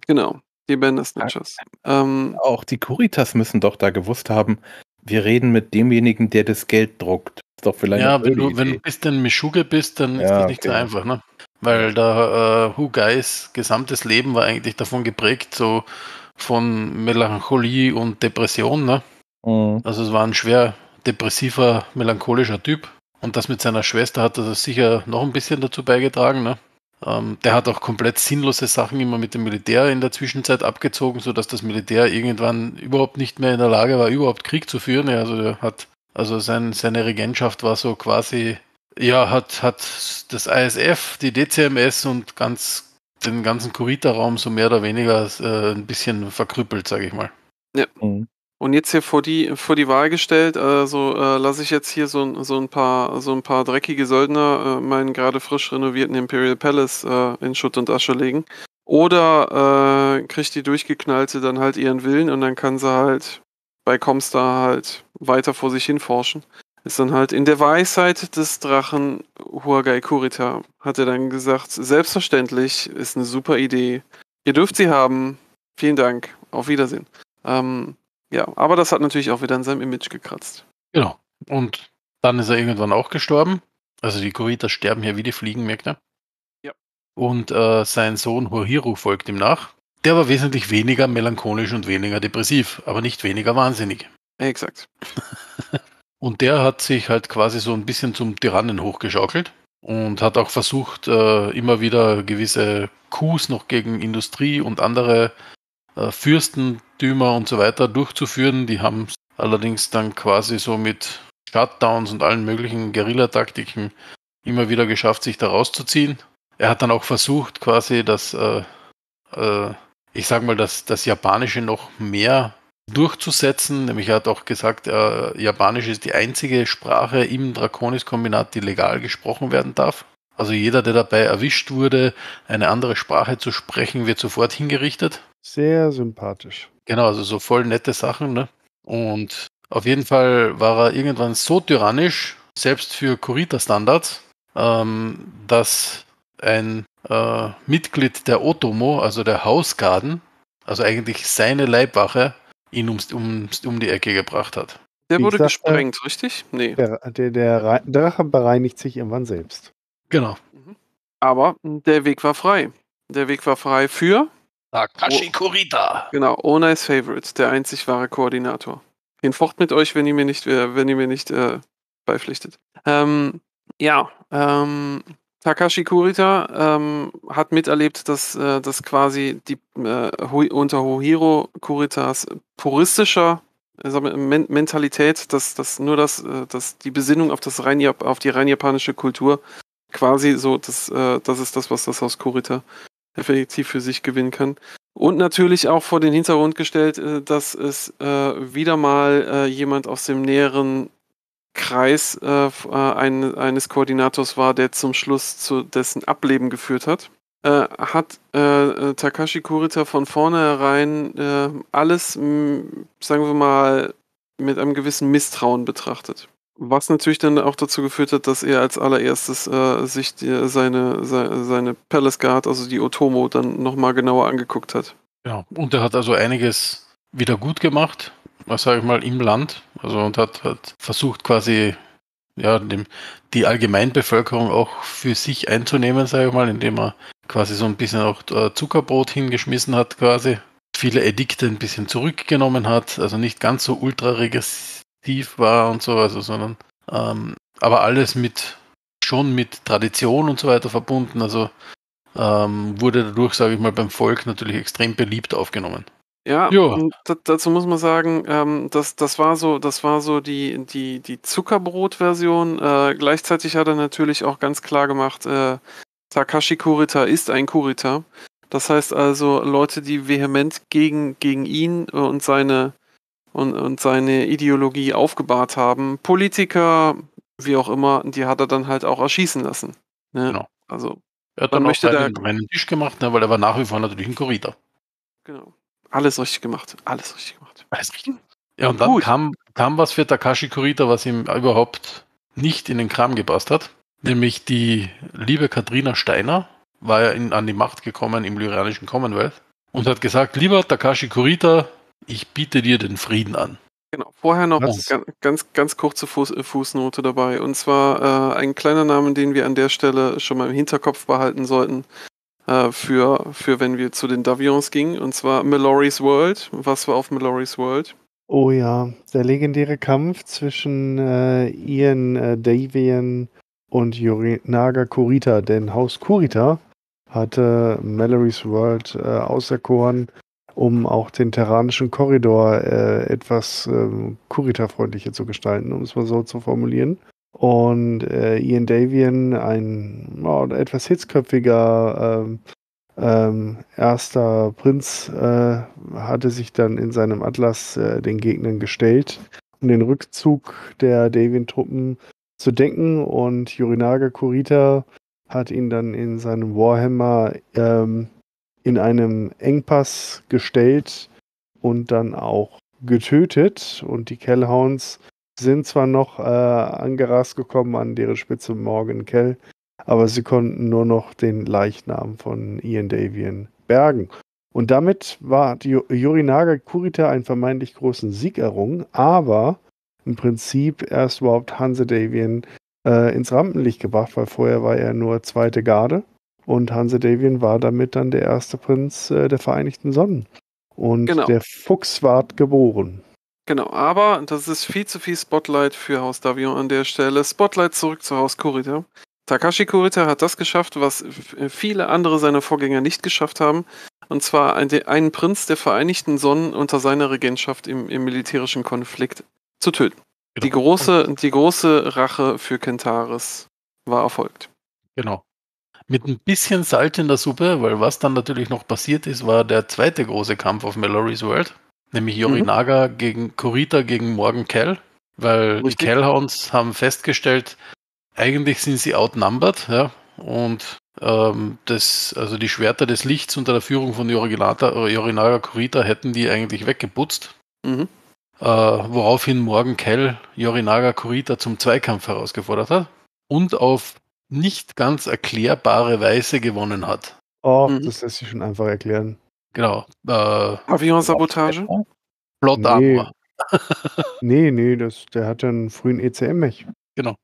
Genau. Die Bender Snatchers. Ähm, Auch die Kuritas müssen doch da gewusst haben, wir reden mit demjenigen, der das Geld druckt. Ist doch vielleicht Ja, wenn du, wenn du Idee. ein bisschen Mischuge bist, dann ist Ja, das nicht so okay. einfach, ne? Weil da äh, Hu Gais gesamtes Leben war eigentlich davon geprägt, so von Melancholie und Depression, ne? Mhm. Also es war ein schwer depressiver, melancholischer Typ. Und das mit seiner Schwester hat das sicher noch ein bisschen dazu beigetragen, ne? Ähm, der hat auch komplett sinnlose Sachen immer mit dem Militär in der Zwischenzeit abgezogen, sodass das Militär irgendwann überhaupt nicht mehr in der Lage war, überhaupt Krieg zu führen. Ja, also der hat, also sein, seine Regentschaft war so quasi, ja, hat, hat das ISF, die DCMS und ganz den ganzen Kurita-Raum so mehr oder weniger äh, ein bisschen verkrüppelt, sage ich mal. Mhm. Und jetzt hier vor die, vor die Wahl gestellt, also äh, lasse ich jetzt hier so, ein- so, ein paar, so ein paar dreckige Söldner äh, meinen gerade frisch renovierten Imperial Palace äh, in Schutt und Asche legen. Oder äh, kriegt die Durchgeknallte dann halt ihren Willen und dann kann sie halt bei Comstar halt weiter vor sich hin forschen. Ist dann halt in der Weisheit des Drachen Huagai Kurita, hat er dann gesagt, selbstverständlich, ist eine super Idee. Ihr dürft sie haben. Vielen Dank. Auf Wiedersehen. Ähm, ja, aber das hat natürlich auch wieder an seinem Image gekratzt. Genau. Und dann ist er irgendwann auch gestorben. Also die Kuritas sterben hier wie die Fliegen, merkt er. Ja. Und äh, sein Sohn Horiru folgt ihm nach. der war wesentlich weniger melancholisch und weniger depressiv, aber nicht weniger wahnsinnig. Exakt. Und der hat sich halt quasi so ein bisschen zum Tyrannen hochgeschaukelt und hat auch versucht, äh, immer wieder gewisse Coups noch gegen Industrie und andere äh, Fürstentümer und so weiter durchzuführen. Die haben allerdings dann quasi so mit Shutdowns und allen möglichen Guerillataktiken immer wieder geschafft, sich da rauszuziehen. Er hat dann auch versucht, quasi das, äh, äh, ich sag mal, das, das Japanische noch mehr durchzusetzen. Nämlich er hat auch gesagt, äh, Japanisch ist die einzige Sprache im Draconis-Kombinat, die legal gesprochen werden darf. Also jeder, der dabei erwischt wurde, eine andere Sprache zu sprechen, wird sofort hingerichtet. Sehr sympathisch. Genau, also so voll nette Sachen. Ne? Und auf jeden Fall war er irgendwann so tyrannisch, selbst für Kurita-Standards, ähm, dass ein äh, Mitglied der Otomo, also der Hausgarden, also eigentlich seine Leibwache, ihn ums, ums, um die Ecke gebracht hat. Der wurde gesagt, gesprengt, richtig? Nee. Der, der, der Drache bereinigt sich irgendwann selbst. Genau. Aber der Weg war frei. Der Weg war frei für, Takashi Kurita. genau, Onai's Favorite, der einzig wahre Koordinator. Hinfort mit euch, wenn ihr mir nicht, äh, wenn ihr mir nicht äh, beipflichtet. Ähm, ja, ähm, Takashi Kurita ähm, hat miterlebt, dass, äh, dass quasi die äh, unter Hohiro Kuritas puristischer wir, Men Mentalität, dass, dass nur das, äh, dass die Besinnung auf das rein auf die rein japanische Kultur quasi so, das, äh, das ist das, was das Haus Kurita effektiv für sich gewinnen kann. Und natürlich auch vor den Hintergrund gestellt, äh, dass es äh, wieder mal äh, jemand aus dem näheren Kreis äh, äh, ein, eines Koordinators war, der zum Schluss zu dessen Ableben geführt hat, äh, hat äh, äh, Takashi Kurita von vornherein äh, alles, sagen wir mal, mit einem gewissen Misstrauen betrachtet. Was natürlich dann auch dazu geführt hat, dass er als allererstes sich die, seine, seine, seine Palace Guard, also die Otomo, dann nochmal genauer angeguckt hat. Ja, und er hat also einiges wieder gut gemacht, sage ich mal, im Land. Also und hat, hat versucht quasi ja, dem, die Allgemeinbevölkerung auch für sich einzunehmen, sage ich mal, indem er quasi so ein bisschen auch äh, Zuckerbrot hingeschmissen hat, quasi. Viele Edikte ein bisschen zurückgenommen hat, also nicht ganz so ultra regressiv war und so, also sondern ähm, aber alles mit schon mit Tradition und so weiter verbunden. Also ähm, wurde dadurch, sage ich mal, beim Volk natürlich extrem beliebt aufgenommen. Ja, da- dazu muss man sagen, ähm, das, das war so, das war so die, die, die Zuckerbrot-Version. Äh, gleichzeitig hat er natürlich auch ganz klar gemacht, äh, Takashi Kurita ist ein Kurita. Das heißt also, Leute, die vehement gegen, gegen ihn und seine und, und seine Ideologie aufgebahrt haben, Politiker, wie auch immer, die hat er dann halt auch erschießen lassen. Ne? Genau. Also, Er hat dann auch möchte da- seinen, seinen Tisch gemacht, ne, weil er war nach wie vor natürlich ein Korrider. genau. Alles richtig gemacht. Alles richtig gemacht. Alles richtig. Ja, und dann Gut. kam, kam was für Takashi Kurita, was ihm überhaupt nicht in den Kram gepasst hat. Nämlich die liebe Katrina Steiner war ja in, an die Macht gekommen im lyrianischen Commonwealth und hat gesagt, lieber Takashi Kurita, ich biete dir den Frieden an. Genau, vorher noch ganz, ganz, ganz kurze Fuß, äh, Fußnote dabei. Und zwar äh, ein kleiner Name, den wir an der Stelle schon mal im Hinterkopf behalten sollten, äh, für, für wenn wir zu den Davions gingen. Und zwar Mallory's World. Was war auf Mallory's World? Oh ja, der legendäre Kampf zwischen äh, Ian äh, Davian und Yorinaga Kurita, denn Haus Kurita hatte Mallory's World äh, auserkoren, um auch den terranischen Korridor äh, etwas ähm, Kurita-freundlicher zu gestalten, um es mal so zu formulieren. Und äh, Ian Davian, ein ja, etwas hitzköpfiger ähm, ähm, erster Prinz, äh, hatte sich dann in seinem Atlas äh, den Gegnern gestellt, um den Rückzug der Davian-Truppen zu denken. Und Yorinaga Kurita hat ihn dann in seinem Warhammer ähm, in einem Engpass gestellt und dann auch getötet. Und die Kellhounds sind zwar noch äh, angerast gekommen an deren Spitze Morgan Kell, aber sie konnten nur noch den Leichnam von Ian Davian bergen. Und damit war die Yorinaga Kurita einen vermeintlich großen Sieg errungen, aber im Prinzip erst überhaupt Hanse Davian äh, ins Rampenlicht gebracht, weil vorher war er nur zweite Garde. Und Hanse Davian war damit dann der erste Prinz äh, der Vereinigten Sonnen. Und Genau. der Fuchs ward geboren. Genau, aber das ist viel zu viel Spotlight für Haus Davion an der Stelle. Spotlight zurück zu Haus Kurita. Takashi Kurita hat das geschafft, was f- viele andere seiner Vorgänger nicht geschafft haben. Und zwar ein- einen Prinz der Vereinigten Sonnen unter seiner Regentschaft im, im militärischen Konflikt zu töten. Die große, die große Rache für Kentaris war erfolgt. Genau. Mit ein bisschen Salz in der Suppe, weil was dann natürlich noch passiert ist, war der zweite große Kampf auf Mallory's World, nämlich Yorinaga gegen Kurita gegen Morgan Kell, weil Richtig. die Kellhounds haben festgestellt, eigentlich sind sie outnumbered, ja, und ähm, das, also die Schwerter des Lichts unter der Führung von Yorinaga Kurita hätten die eigentlich weggeputzt, Mhm. äh, woraufhin Morgan Kell Yorinaga Kurita zum Zweikampf herausgefordert hat und auf nicht ganz erklärbare Weise gewonnen hat. Oh, Mhm. das lässt sich schon einfach erklären. Genau. Äh, Avion-Sabotage? Plot Nee. Armor. Nee, nee, das, der hatte einen frühen ECM-Mech. Genau.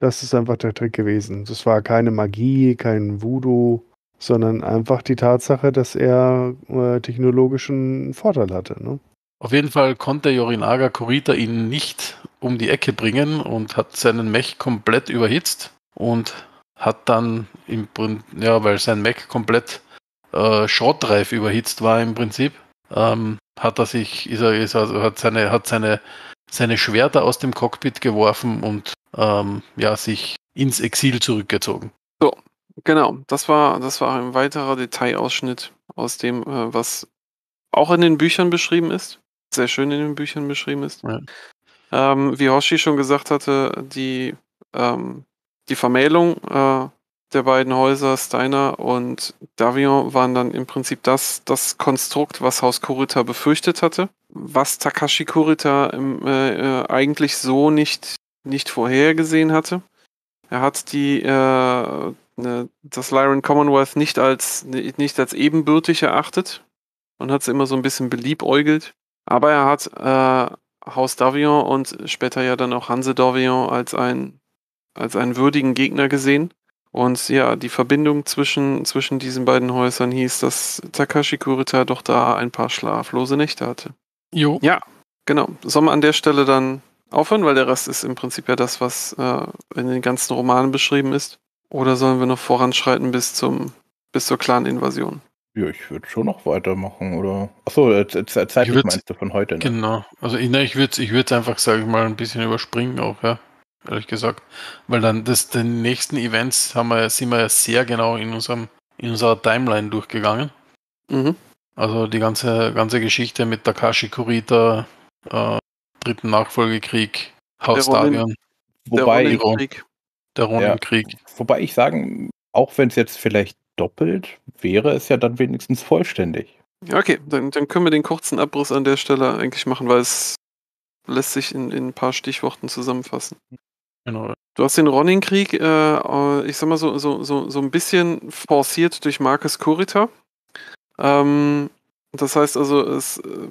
Das ist einfach der Trick gewesen. Das war keine Magie, kein Voodoo, sondern einfach die Tatsache, dass er äh, technologischen Vorteil hatte. Ne? Auf jeden Fall konnte Yorinaga Kurita ihn nicht um die Ecke bringen und hat seinen Mech komplett überhitzt und hat dann im Prin ja, weil sein Mech komplett äh, schrottreif überhitzt war im Prinzip, ähm, hat er sich, ist er, ist er, hat seine, hat seine, seine Schwerter aus dem Cockpit geworfen und ähm, ja, sich ins Exil zurückgezogen. Genau, das war, das war ein weiterer Detailausschnitt aus dem, äh, was auch in den Büchern beschrieben ist. Sehr schön in den Büchern beschrieben ist. Ja. Ähm, wie Hoshi schon gesagt hatte, die, ähm, die Vermählung äh, der beiden Häuser, Steiner und Davion, waren dann im Prinzip das, das Konstrukt, was Haus Kurita befürchtet hatte, was Takashi Kurita im, äh, äh, eigentlich so nicht, nicht vorhergesehen hatte. Er hat die, äh, ne, das Lyran Commonwealth nicht als, nicht als ebenbürtig erachtet und hat es immer so ein bisschen beliebäugelt. Aber er hat äh, Haus Davion und später ja dann auch Hanse Davion als, ein, als einen würdigen Gegner gesehen. Und ja, die Verbindung zwischen, zwischen diesen beiden Häusern hieß, dass Takashi Kurita doch da ein paar schlaflose Nächte hatte. Jo. Genau. Sollen wir an der Stelle dann aufhören, weil der Rest ist im Prinzip ja das, was äh, in den ganzen Romanen beschrieben ist. Oder sollen wir noch voranschreiten bis zum bis zur Clan-Invasion? Ja, ich würde schon noch weitermachen, oder? Achso, äh, zeitlich meinst du von heute, ne? Genau. Also ich, ne, ich würde es ich würd's einfach, sage ich mal, ein bisschen überspringen auch, ja. Ehrlich gesagt. Weil dann das, den nächsten Events haben wir, sind wir ja sehr genau in unserem, in unserer Timeline durchgegangen. Mhm. Also die ganze, ganze Geschichte mit Takashi Kurita, äh, dritten Nachfolgekrieg, Haus Der Ronin- Davion, Wobei, der ich, Ronin-Krieg. der Ronin-Krieg. wobei ich sagen, auch wenn es jetzt vielleicht doppelt, wäre es ja dann wenigstens vollständig. Ja, okay, dann, dann können wir den kurzen Abriss an der Stelle eigentlich machen, weil es lässt sich in, in ein paar Stichworten zusammenfassen. Genau. Du hast den Ronin-Krieg, äh, äh, ich sag mal so, so, so, so ein bisschen forciert durch Marcus Kurita. Ähm, das heißt also, es, äh,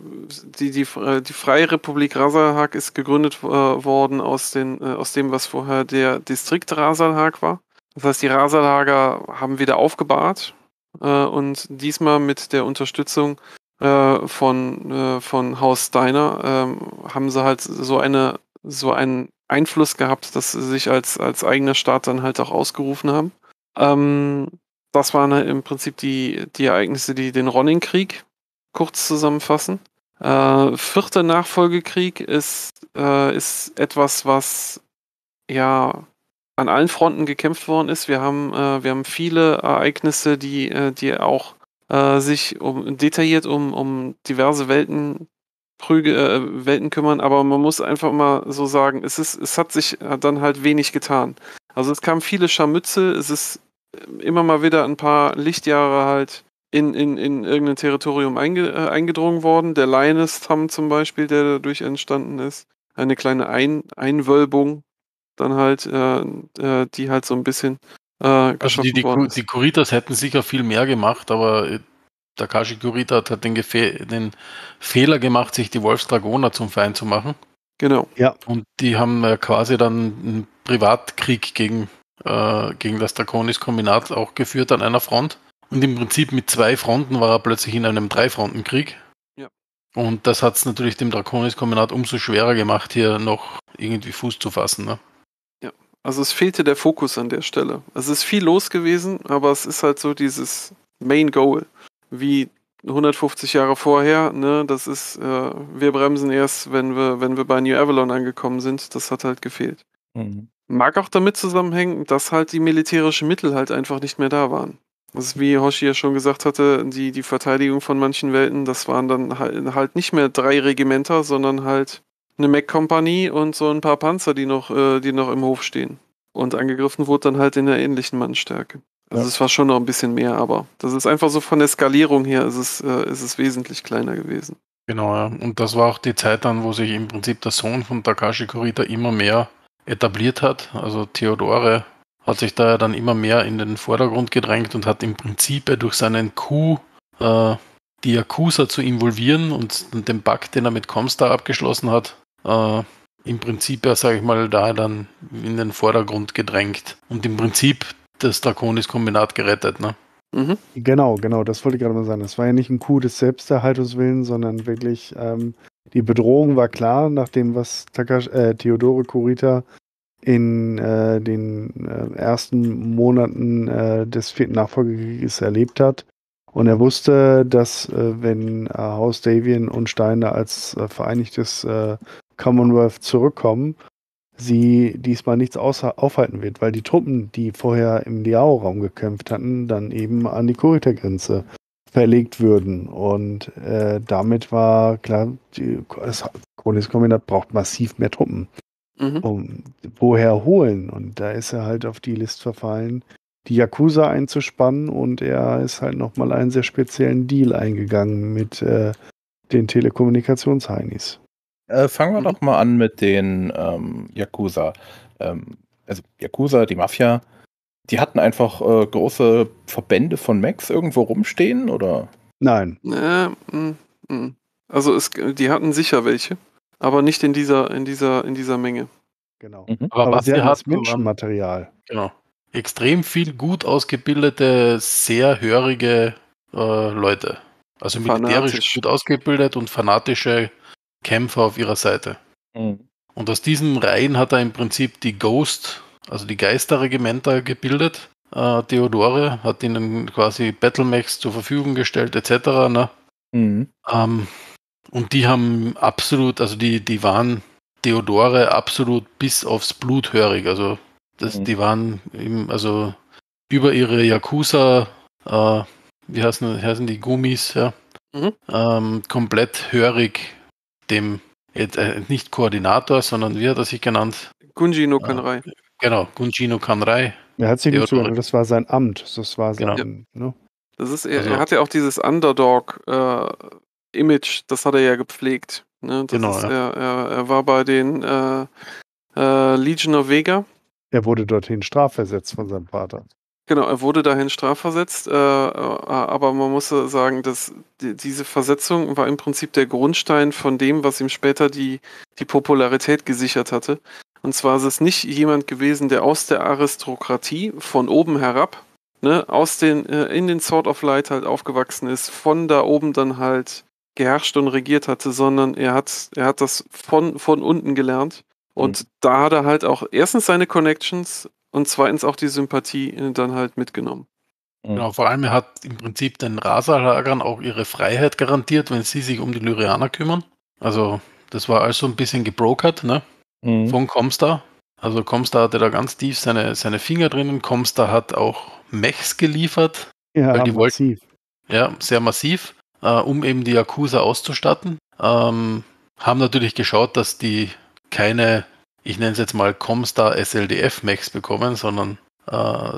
die, die, äh, die Freie Republik Rasalhag ist gegründet äh, worden aus, den, äh, aus dem, was vorher der Distrikt Rasalhag war. Das heißt, die Rasalhager haben wieder aufgebahrt und diesmal mit der Unterstützung von, von Haus Steiner ähm, haben sie halt so eine so einen Einfluss gehabt, dass sie sich als, als eigener Staat dann halt auch ausgerufen haben. Ähm, das waren halt im Prinzip die, die Ereignisse, die den Ronin-Krieg kurz zusammenfassen. Äh, vierter Nachfolgekrieg ist, äh, ist etwas, was ja an allen Fronten gekämpft worden ist. Wir haben, äh, wir haben viele Ereignisse, die, äh, die auch äh, sich um, detailliert um, um diverse Welten Prüge, äh, Welten kümmern, aber man muss einfach mal so sagen, es ist, es hat sich dann halt wenig getan. Also es kamen viele Scharmützel, es ist immer mal wieder ein paar Lichtjahre halt in, in, in irgendein Territorium einge, äh, eingedrungen worden. Der Lioness-Tam zum Beispiel, der dadurch entstanden ist. Eine kleine ein Einwölbung, dann halt, äh, äh, die halt so ein bisschen äh, Also geschaffen die, die, worden ist. die Kuritas hätten sicher viel mehr gemacht, aber äh, Takashi Kurita hat den, Gefe den Fehler gemacht, sich die Wolfsdragoner zum Feind zu machen. Genau. Und die haben äh, quasi dann einen Privatkrieg gegen äh, gegen das Draconis-Kombinat auch geführt an einer Front. Und im Prinzip mit zwei Fronten war er plötzlich in einem Drei-Fronten-Krieg. Ja. Und das hat es natürlich dem Draconis-Kombinat umso schwerer gemacht, hier noch irgendwie Fuß zu fassen. Ne? Also es fehlte der Fokus an der Stelle. Es ist viel los gewesen, aber es ist halt so dieses Main Goal. Wie 150 Jahre vorher, ne, das ist, äh, wir bremsen erst, wenn wir, wenn wir bei New Avalon angekommen sind. Das hat halt gefehlt. Mhm. Mag auch damit zusammenhängen, dass halt die militärischen Mittel halt einfach nicht mehr da waren. Das ist, wie Hoshi ja schon gesagt hatte, die, die Verteidigung von manchen Welten, das waren dann halt, halt nicht mehr drei Regimenter, sondern halt eine Mech-Kompanie und so ein paar Panzer, die noch, äh, die noch im Hof stehen. Und angegriffen wurde dann halt in der ähnlichen Mannstärke. Also Ja. es war schon noch ein bisschen mehr, aber das ist einfach so von der Skalierung her ist es, äh, ist es wesentlich kleiner gewesen. Genau, ja. Und das war auch die Zeit dann, wo sich im Prinzip der Sohn von Takashi Kurita immer mehr etabliert hat. Also Theodore hat sich da ja dann immer mehr in den Vordergrund gedrängt und hat im Prinzip ja durch seinen Coup äh, die Yakuza zu involvieren und den Pakt, den er mit Comstar abgeschlossen hat, äh, im Prinzip ja, sage ich mal, da dann in den Vordergrund gedrängt und im Prinzip das Draconis-Kombinat gerettet. Ne? Mhm. Genau, genau, das wollte ich gerade mal sagen. Das war ja nicht ein Coup des Selbsterhaltungswillens, sondern wirklich ähm, die Bedrohung war klar, nach dem, was Takash, äh, Theodore Kurita in äh, den äh, ersten Monaten äh, des vierten Nachfolgekrieges erlebt hat. Und er wusste, dass äh, wenn äh, Haus Davian und Steiner als äh, vereinigtes äh, Commonwealth zurückkommen, sie diesmal nichts außer aufhalten wird, weil die Truppen, die vorher im Liao-Raum gekämpft hatten, dann eben an die Kurita-Grenze verlegt würden. Und äh, damit war klar, die, das Kombinat braucht massiv mehr Truppen. Mhm. Um, woher holen? Und da ist er halt auf die List verfallen, die Yakuza einzuspannen und er ist halt nochmal einen sehr speziellen Deal eingegangen mit äh, den Telekommunikationsheinis. Äh, fangen wir Mhm. doch mal an mit den ähm, Yakuza. Ähm, also Yakuza, die Mafia, die hatten einfach äh, große Verbände von Max irgendwo rumstehen oder? Nein, Äh, mm, mm. Also es, die hatten sicher welche, aber nicht in dieser, in dieser, in dieser Menge. genau. Mhm. Aber, Aber was sie hatten das Menschenmaterial. Genau. Extrem viel gut ausgebildete, sehr hörige äh, Leute. Also militärisch Fanatisch. gut ausgebildet und fanatische Kämpfer auf ihrer Seite. Und aus diesen Reihen hat er im Prinzip die Ghost, also die Geisterregimenter gebildet. Äh, Theodore hat ihnen quasi Battlemechs zur Verfügung gestellt, etc. Ne? Mhm. Ähm, und die haben absolut, also die, die waren Theodore absolut bis aufs Blut hörig. Also das, Mhm. die waren im, also über ihre Yakuza, äh, wie heißen, heißen die Gummis, ja, Mhm. ähm, komplett hörig dem, jetzt, äh, nicht Koordinator, sondern wie hat er sich genannt? Gunji no Ah. Kanrai. Genau, Gunjino Kanrai. Er hat sich nicht sogar, das war sein Amt. Das war Genau. sein, ne? Das ist, er, Also- er hat ja auch dieses Underdog-Image, das hat er ja gepflegt. Ne? Das Genau, ist, ja. er, er, er war bei den äh, äh, Legion of Vega. Er wurde dorthin strafversetzt von seinem Vater. Genau, er wurde dahin strafversetzt, äh, äh, aber man muss sagen, dass die, diese Versetzung war im Prinzip der Grundstein von dem, was ihm später die, die Popularität gesichert hatte. Und zwar ist es nicht jemand gewesen, der aus der Aristokratie von oben herab, ne, aus den, äh, in den Sword of Light halt aufgewachsen ist, von da oben dann halt geherrscht und regiert hatte, sondern er hat, er hat das von, von unten gelernt. Und da hat er halt auch erstens seine Connections und zweitens auch die Sympathie äh, dann halt mitgenommen. Genau, vor allem er hat im Prinzip den Rasa-Lagern auch ihre Freiheit garantiert, wenn sie sich um die Lyrianer kümmern. Also das war also ein bisschen gebrokert, ne? Mhm. von Comstar. Also Comstar hatte da ganz tief seine, seine Finger drinnen. Comstar hat auch Mechs geliefert, Ja, Weil die wollten- massiv. ja, sehr massiv, äh, um eben die Yakuza auszustatten. Ähm, haben natürlich geschaut, dass die keine, ich nenne es jetzt mal Comstar SLDF-Mechs bekommen, sondern äh,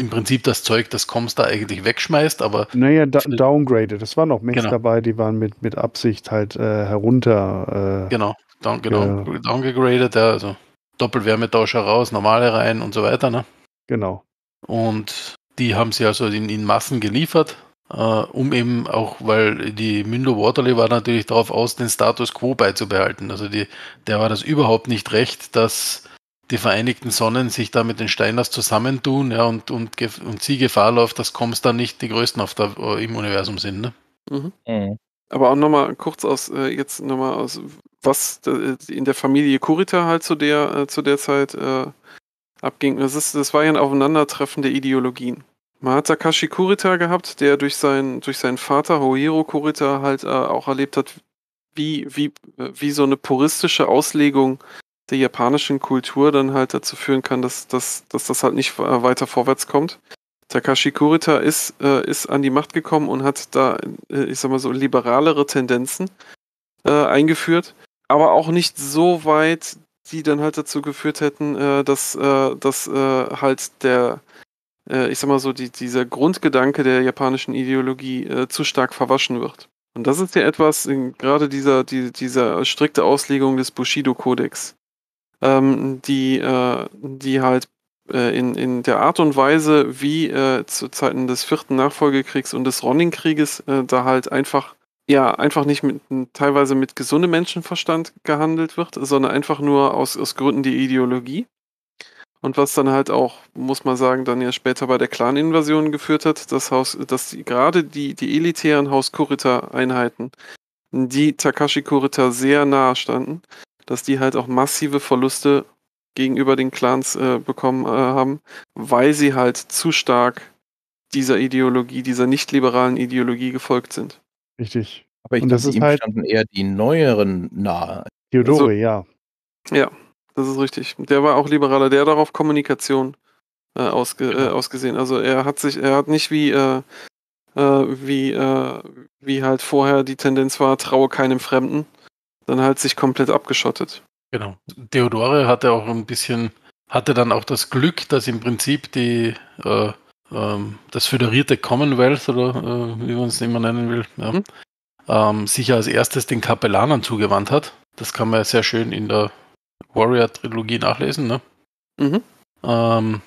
im Prinzip das Zeug, das Comstar eigentlich wegschmeißt, aber Naja, da, downgraded. Es waren noch Mechs Genau. dabei, die waren mit, mit Absicht halt äh, herunter. Äh, genau, down, genau downgegradet, ja, also Doppelwärmetauscher raus, normale rein und so weiter. Ne? Genau. Und die haben sie also in, in Massen geliefert, äh, um eben auch, weil die Mündo Waterloo war natürlich darauf aus, den Status quo beizubehalten. Also die, der war das überhaupt nicht recht, dass die Vereinigten Sonnen sich da mit den Steiners zusammentun, ja, und, und, und sie Gefahr läuft, dass Koms dann nicht die größten auf der, äh, im Universum sind, ne? Mhm. Mhm. Aber auch nochmal kurz aus, äh, jetzt nochmal aus, was äh, in der Familie Kurita halt zu der, äh, zu der Zeit äh, abging. Das, ist, das war ja ein Aufeinandertreffen der Ideologien. Man hat Takashi Kurita gehabt, der durch, sein, durch seinen Vater Hohiro Kurita halt äh, auch erlebt hat, wie, wie, wie so eine puristische Auslegung der japanischen Kultur dann halt dazu führen kann, dass, dass, dass das halt nicht äh, weiter vorwärts kommt. Takashi Kurita ist, äh, ist an die Macht gekommen und hat da, äh, ich sag mal so, liberalere Tendenzen äh, eingeführt, aber auch nicht so weit, die dann halt dazu geführt hätten, äh, dass, äh, dass halt der, ich sag mal so, die, dieser Grundgedanke der japanischen Ideologie zu stark verwaschen wird. Und das ist ja etwas, gerade dieser, die, dieser strikte Auslegung des Bushido-Kodex, ähm, die, äh, die halt äh, in, in der Art und Weise, wie äh, zu Zeiten des vierten Nachfolgekriegs und des Ronning-Krieges äh, da halt einfach, ja, einfach nicht mit, teilweise mit gesundem Menschenverstand gehandelt wird, sondern einfach nur aus, aus Gründen der Ideologie. Und was dann halt auch, muss man sagen, dann ja später bei der Clan-Invasion geführt hat, das Haus, dass die, gerade die, die elitären Haus Kurita-Einheiten, die Takashi Kurita sehr nahe standen, dass die halt auch massive Verluste gegenüber den Clans äh, bekommen äh, haben, weil sie halt zu stark dieser Ideologie, dieser nicht-liberalen Ideologie gefolgt sind. Richtig. Aber ich Und das dachte, ist ihm halt- standen eher die neueren nahe. Theodore, Also- ja. Ja, das ist richtig. Der war auch liberaler, der hat darauf Kommunikation äh, ausge, Genau. äh, ausgesehen. Also er hat sich, er hat nicht wie, äh, äh, wie, äh, wie halt vorher die Tendenz war, traue keinem Fremden, dann halt sich komplett abgeschottet. Genau. Theodore hatte auch ein bisschen, hatte dann auch das Glück, dass im Prinzip die äh, ähm, das föderierte Commonwealth oder wie man es immer nennen will, ja, Mhm. ähm, sich als erstes den Kapellanern zugewandt hat. Das kann man ja sehr schön in der Warrior-Trilogie nachlesen. Ne? Mhm. Ähm,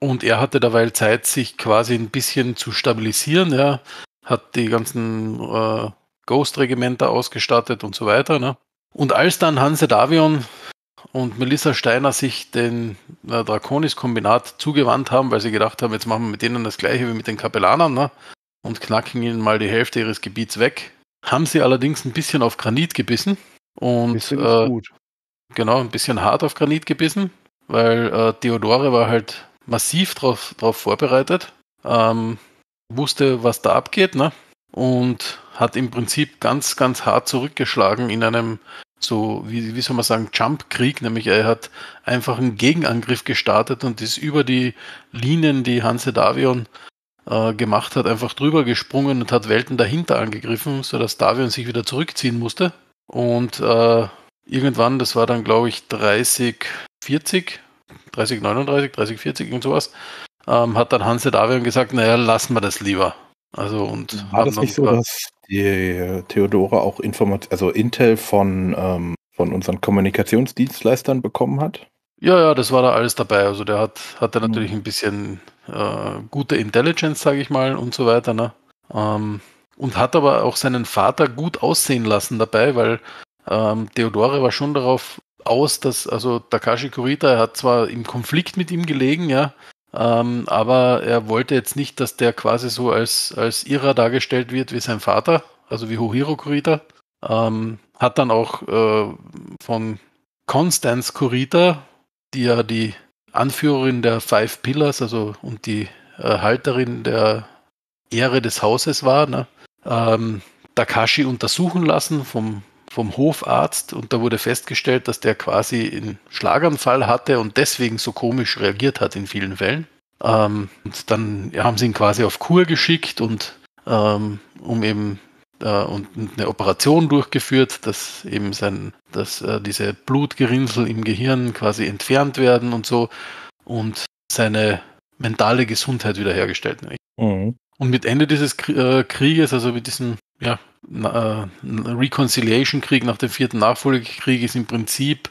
und er hatte derweil Zeit, sich quasi ein bisschen zu stabilisieren. Ja, hat die ganzen äh, Ghost-Regimenter ausgestattet und so weiter. Ne? Und als dann Hanse Davion und Melissa Steiner sich den äh, Draconis-Kombinat zugewandt haben, weil sie gedacht haben, jetzt machen wir mit denen das gleiche wie mit den Kapellanern ne? und knacken ihnen mal die Hälfte ihres Gebiets weg, haben sie allerdings ein bisschen auf Granit gebissen. Und äh. Genau, ein bisschen hart auf Granit gebissen, weil äh, Theodore war halt massiv darauf vorbereitet, ähm, wusste, was da abgeht, ne? Und hat im Prinzip ganz, ganz hart zurückgeschlagen in einem so, wie, wie soll man sagen, Jump-Krieg, nämlich er hat einfach einen Gegenangriff gestartet und ist über die Linien, die Hanse Davion äh, gemacht hat, einfach drüber gesprungen und hat Welten dahinter angegriffen, sodass Davion sich wieder zurückziehen musste. Und äh, irgendwann, das war dann glaube ich 30, 40, 30, 39, 30, 40, irgend sowas, ähm, hat dann Hanse Davion gesagt, naja, lassen wir das lieber. Also und War das nicht so, dass die äh, Theodore auch Informat also Intel von, ähm, von unseren Kommunikationsdienstleistern bekommen hat? Ja, ja, das war da alles dabei. Also der hat, hatte Mhm. natürlich ein bisschen äh, gute Intelligence, sage ich mal, und so weiter. Ne? Ähm, und hat aber auch seinen Vater gut aussehen lassen dabei, weil ähm, Theodore war schon darauf aus, dass, also Takashi Kurita, er hat zwar im Konflikt mit ihm gelegen, ja, ähm, aber er wollte jetzt nicht, dass der quasi so als, als Irrer dargestellt wird wie sein Vater, also wie Hohiro Kurita. Ähm, hat dann auch äh, von Constance Kurita, die ja die Anführerin der Five Pillars, also und die äh, Halterin der Ehre des Hauses war, ne? ähm, Takashi untersuchen lassen vom, vom Hofarzt und da wurde festgestellt, dass der quasi einen Schlaganfall hatte und deswegen so komisch reagiert hat in vielen Fällen. Ähm, und dann haben sie ihn quasi auf Kur geschickt und ähm, um eben äh, und eine Operation durchgeführt, dass eben sein, dass äh, diese Blutgerinnsel im Gehirn quasi entfernt werden und so und seine mentale Gesundheit wiederhergestellt. Mhm. Und mit Ende dieses äh, Krieges, also mit diesem ja, na, äh, Reconciliation-Krieg nach dem vierten Nachfolgekrieg, ist im Prinzip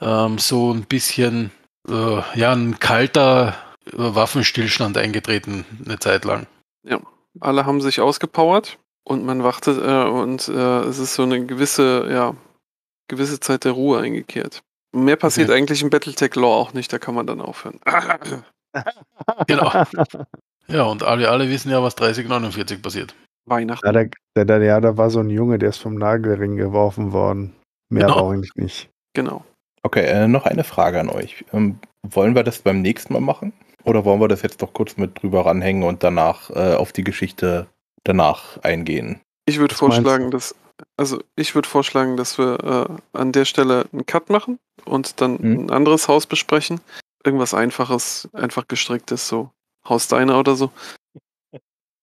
ähm, so ein bisschen äh, ja, ein kalter äh, Waffenstillstand eingetreten, eine Zeit lang. Alle haben sich ausgepowert und man wartet äh, und äh, es ist so eine gewisse, ja, gewisse Zeit der Ruhe eingekehrt. Mehr passiert Okay. eigentlich im Battletech-Lore auch nicht, da kann man dann aufhören. Genau. Ja, und alle, alle wissen ja, was 3049 passiert. Weihnachten. Ja, da, da, ja, da war so ein Junge, der ist vom Nagelring geworfen worden. Mehr Genau. brauche ich nicht. Genau. Okay, äh, noch eine Frage an euch. Ähm, wollen wir das beim nächsten Mal machen? Oder wollen wir das jetzt doch kurz mit drüber ranhängen und danach äh, auf die Geschichte danach eingehen? Ich würde vorschlagen, dass, also ich würde vorschlagen, dass wir äh, an der Stelle einen Cut machen und dann Mhm. ein anderes Haus besprechen. Irgendwas einfaches, einfach gestricktes, so Haus Deiner oder so.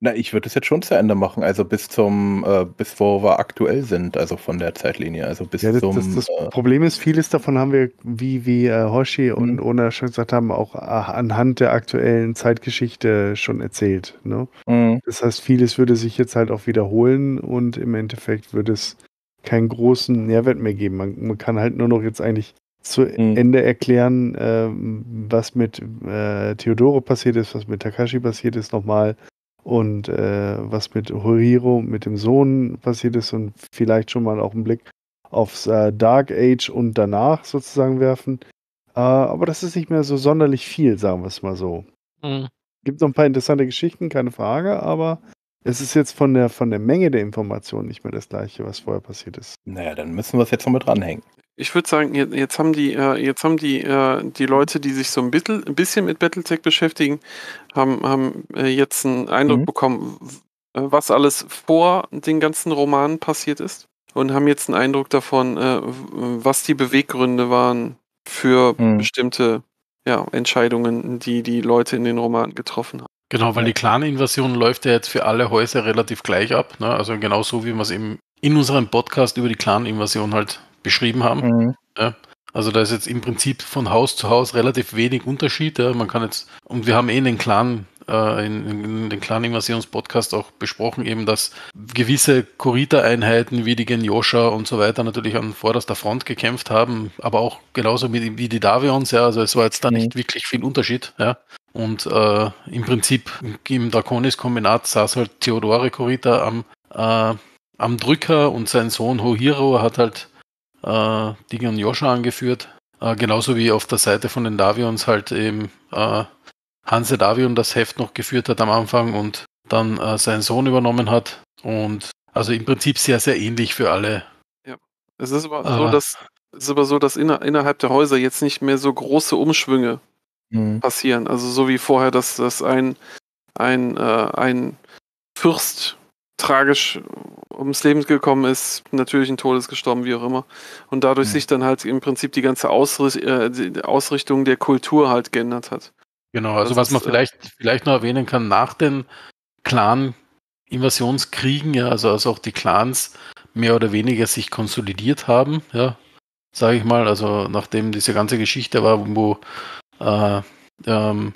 Na, ich würde es jetzt schon zu Ende machen, also bis zum, äh, bis wo wir aktuell sind, also von der Zeitlinie, also bis Ja, das, zum. das, das äh, Problem ist, vieles davon haben wir, wie, wie äh, Hoshi und Mhm. Ona schon gesagt haben, auch äh, anhand der aktuellen Zeitgeschichte schon erzählt. Ne? mh, Das heißt, vieles würde sich jetzt halt auch wiederholen und im Endeffekt würde es keinen großen Nährwert mehr geben. Man, man kann halt nur noch jetzt eigentlich zu Mhm. Ende erklären, ähm, was mit äh, Theodore passiert ist, was mit Takashi passiert ist nochmal und äh, was mit Horiro, mit dem Sohn passiert ist und vielleicht schon mal auch einen Blick aufs äh, Dark Age und danach sozusagen werfen. Äh, aber das ist nicht mehr so sonderlich viel, sagen wir es mal so. Gibt noch ein paar interessante Geschichten, keine Frage, aber es ist jetzt von der, von der Menge der Informationen nicht mehr das gleiche, was vorher passiert ist. naja, dann müssen wir es jetzt noch mit dranhängen. Ich würde sagen, jetzt, jetzt haben die, äh, jetzt haben die, äh, die Leute, die sich so ein bisschen, ein bisschen mit Battletech beschäftigen, haben, haben äh, jetzt einen Eindruck Mhm. bekommen, was alles vor den ganzen Romanen passiert ist und haben jetzt einen Eindruck davon, was die Beweggründe waren für Mhm. bestimmte ja, Entscheidungen, die die Leute in den Romanen getroffen haben. Genau, weil die Clan-Invasion läuft ja jetzt für alle Häuser relativ gleich ab. Ne? Also genauso wie wir es eben in unserem Podcast über die Clan-Invasion halt beschrieben haben. Mhm. Also da ist jetzt im Prinzip von Haus zu Haus relativ wenig Unterschied. Ja. Man kann jetzt, und wir haben eh in den Clan, äh, in, in den Clan-Invasions-Podcast auch besprochen, eben, dass gewisse Kurita-Einheiten wie die Genyosha und so weiter natürlich an vorderster Front gekämpft haben, aber auch genauso wie, wie die Davions, ja. Also es war jetzt da Mhm. nicht wirklich viel Unterschied, ja. Und äh, im Prinzip im Draconis-Kombinat saß halt Theodore Kurita am, äh, am Drücker und sein Sohn Hohiro hat halt äh, Ding und Joscha angeführt. Äh, genauso wie auf der Seite von den Davions halt eben äh, Hanse Davion das Heft noch geführt hat am Anfang und dann äh, sein Sohn übernommen hat. Und also im Prinzip sehr, sehr ähnlich für alle. Es ist aber so, dass es ist aber so, dass inner, innerhalb der Häuser jetzt nicht mehr so große Umschwünge Mhm. passieren. Also so wie vorher, dass, dass ein, ein, äh, ein Fürst tragisch ums Leben gekommen ist, natürlich ein Todes gestorben, wie auch immer. Und dadurch Mhm. sich dann halt im Prinzip die ganze Ausricht, äh, die Ausrichtung der Kultur halt geändert hat. Genau, also Das was man ist, äh, vielleicht, vielleicht noch erwähnen kann, nach den Clan-Invasionskriegen, ja, also als auch die Clans mehr oder weniger sich konsolidiert haben, ja, sage ich mal, also nachdem diese ganze Geschichte war, wo äh, ähm,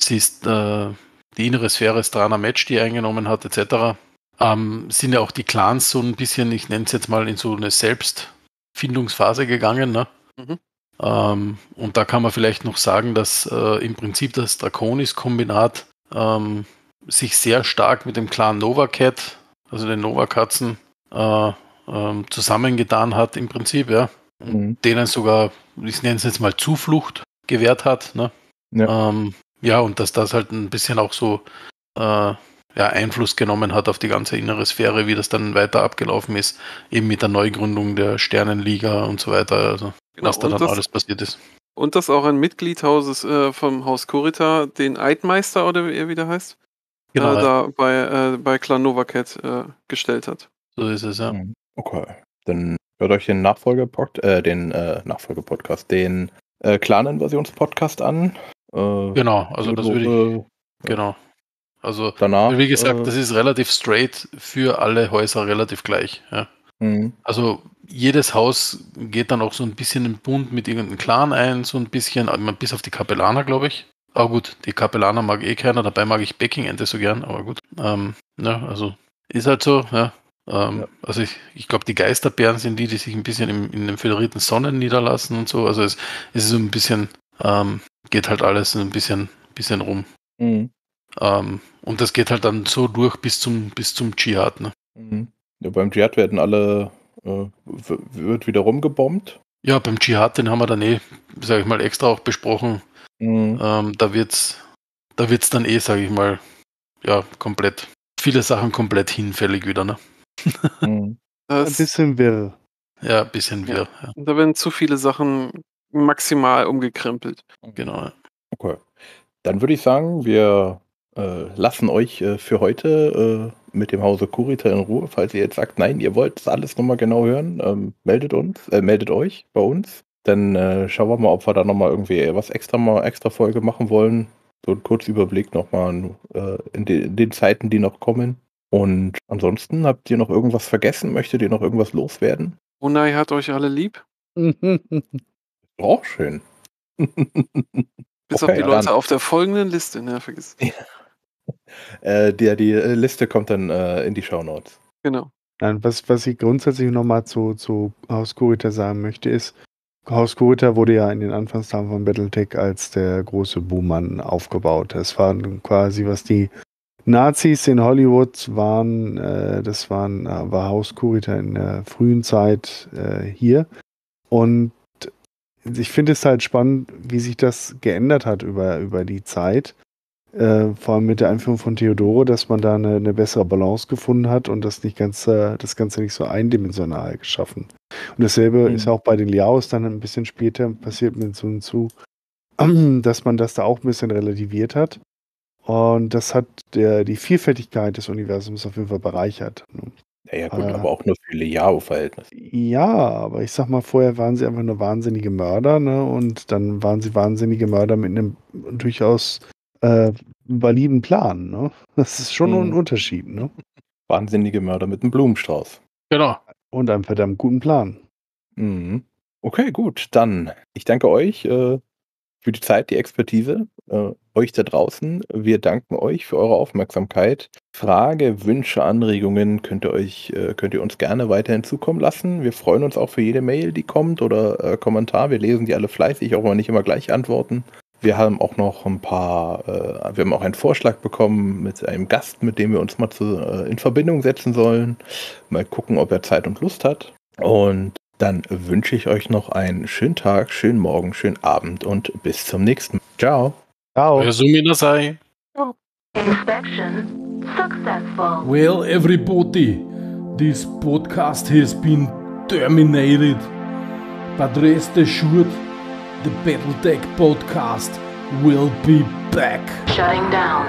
sie ist, äh, die innere Sphäre Strana Match, die eingenommen hat, etc., ähm, sind ja auch die Clans so ein bisschen, ich nenne es jetzt mal, in so eine Selbstfindungsphase gegangen, ne? Mhm. Ähm, und da kann man vielleicht noch sagen, dass äh, im Prinzip das Draconis-Kombinat ähm, sich sehr stark mit dem Clan Novacat, also den Novakatzen, äh, ähm, zusammengetan hat im Prinzip, ja. Und Mhm. denen sogar, ich nenne es jetzt mal Zuflucht gewährt hat. Ne? Ja. Ähm, ja, und dass das halt ein bisschen auch so äh, ja, Einfluss genommen hat auf die ganze innere Sphäre, wie das dann weiter abgelaufen ist, eben mit der Neugründung der Sternenliga und so weiter, also Genau, was da dann das- alles passiert ist. Und dass auch ein Mitglied Hauses, äh, vom Haus Kurita den Eidmeister oder wie er wieder heißt, Genau, äh, ja, da bei, äh, bei Clan Novacat äh, gestellt hat. so ist es, ja. Mhm. Okay. Dann hört euch den Nachfolgepod äh, den äh, Nachfolgepodcast, den äh, Clan-Invasions-Podcast an. Äh, Genau, also das würde ich, äh, genau. Also, danach. wie gesagt, äh, das ist relativ straight für alle Häuser relativ gleich, ja. mhm. Also jedes Haus geht dann auch so ein bisschen im Bund mit irgendeinem Clan ein, so ein bisschen, aber bis auf die Kapellaner, glaube ich. Aber gut, die Kapellaner mag eh keiner, dabei mag ich Baking-Ente so gern, aber gut. Ähm, ja, also ist halt so, ja. Ähm, Ja. Also ich, ich glaube, die Geisterbären sind die, die sich ein bisschen im, in den föderierten Sonnen niederlassen und so. Also es, es ist so ein bisschen, ähm, geht halt alles so ein bisschen, bisschen rum. Mhm. Ähm, und das geht halt dann so durch bis zum, bis zum Dschihad, ne? Mhm. Ja, beim Dschihad werden alle, äh, wird wieder rumgebombt. Ja, beim Dschihad, den haben wir dann eh, sage ich mal, extra auch besprochen. Mhm. Ähm, da wird's, da wird's dann eh, sage ich mal, ja, komplett, viele Sachen komplett hinfällig wieder, ne? Mhm. Ein bisschen wirr. Ja, ein bisschen Ja. wieder. Ja, da werden zu viele Sachen maximal umgekrempelt. genau. ja. Okay. Dann würde ich sagen, wir äh, lassen euch äh, für heute äh, mit dem Hause Kurita in Ruhe. Falls ihr jetzt sagt, nein, ihr wollt das alles nochmal genau hören, ähm, meldet uns, äh, meldet euch bei uns. Dann äh, schauen wir mal, ob wir da nochmal irgendwie was extra mal extra Folge machen wollen. So ein Kurzüberblick nochmal äh, in, de in den Zeiten, die noch kommen. Und ansonsten habt ihr noch irgendwas vergessen? Möchtet ihr noch irgendwas loswerden? Unai hat euch alle lieb, Auch schön. bis Okay, auf die ja, Leute dann. auf der folgenden Liste. Ne, vergiss. Äh, die, die äh, Liste kommt dann äh, in die Shownotes. Genau. Nein, was, was ich grundsätzlich nochmal zu, zu Haus Kurita sagen möchte, ist, Haus Kurita wurde ja in den Anfangstagen von Battletech als der große Buhmann aufgebaut. Es war quasi, was die Nazis in Hollywood waren, äh, das waren, äh, war Haus Kurita in der frühen Zeit äh, hier. Und ich finde es halt spannend, wie sich das geändert hat über, über die Zeit. Äh, vor allem mit der Einführung von Theodore, dass man da eine, eine bessere Balance gefunden hat und das nicht ganz, äh, das Ganze nicht so eindimensional geschaffen. Und dasselbe Mhm. ist auch bei den Liaos dann ein bisschen später passiert mit Sun Tzu, dass man das da auch ein bisschen relativiert hat. Und das hat der, die Vielfältigkeit des Universums auf jeden Fall bereichert. ne? Naja, gut, Äh. aber auch nur für Leao-Verhältnisse. Ja, aber ich sag mal, vorher waren sie einfach nur wahnsinnige Mörder, ne? Und dann waren sie wahnsinnige Mörder mit einem durchaus äh, validen Plan, ne? Das ist schon ein Mhm. Unterschied, ne? Wahnsinnige Mörder mit einem Blumenstrauß. Genau. Und einem verdammt guten Plan. Mhm. Okay, gut. Dann, ich danke euch äh, für die Zeit, die Expertise. Äh, euch da draußen. Wir danken euch für eure Aufmerksamkeit. Frage, Wünsche, Anregungen könnt ihr euch, äh, könnt ihr uns gerne weiterhin zukommen lassen. Wir freuen uns auch für jede Mail, die kommt oder äh, Kommentar. Wir lesen die alle fleißig, auch wenn wir nicht immer gleich antworten. Wir haben auch noch ein paar, äh, wir haben auch einen Vorschlag bekommen mit einem Gast, mit dem wir uns mal zu, äh, in Verbindung setzen sollen. Mal gucken, ob er Zeit und Lust hat. Und dann wünsche ich euch noch einen schönen Tag, schönen Morgen, schönen Abend und bis zum nächsten Mal. Ciao. Ciao. Euer Suminasai. Inspection successful. Well, everybody, this podcast has been terminated. But rest assured, the Battletech podcast will be back. Shutting down.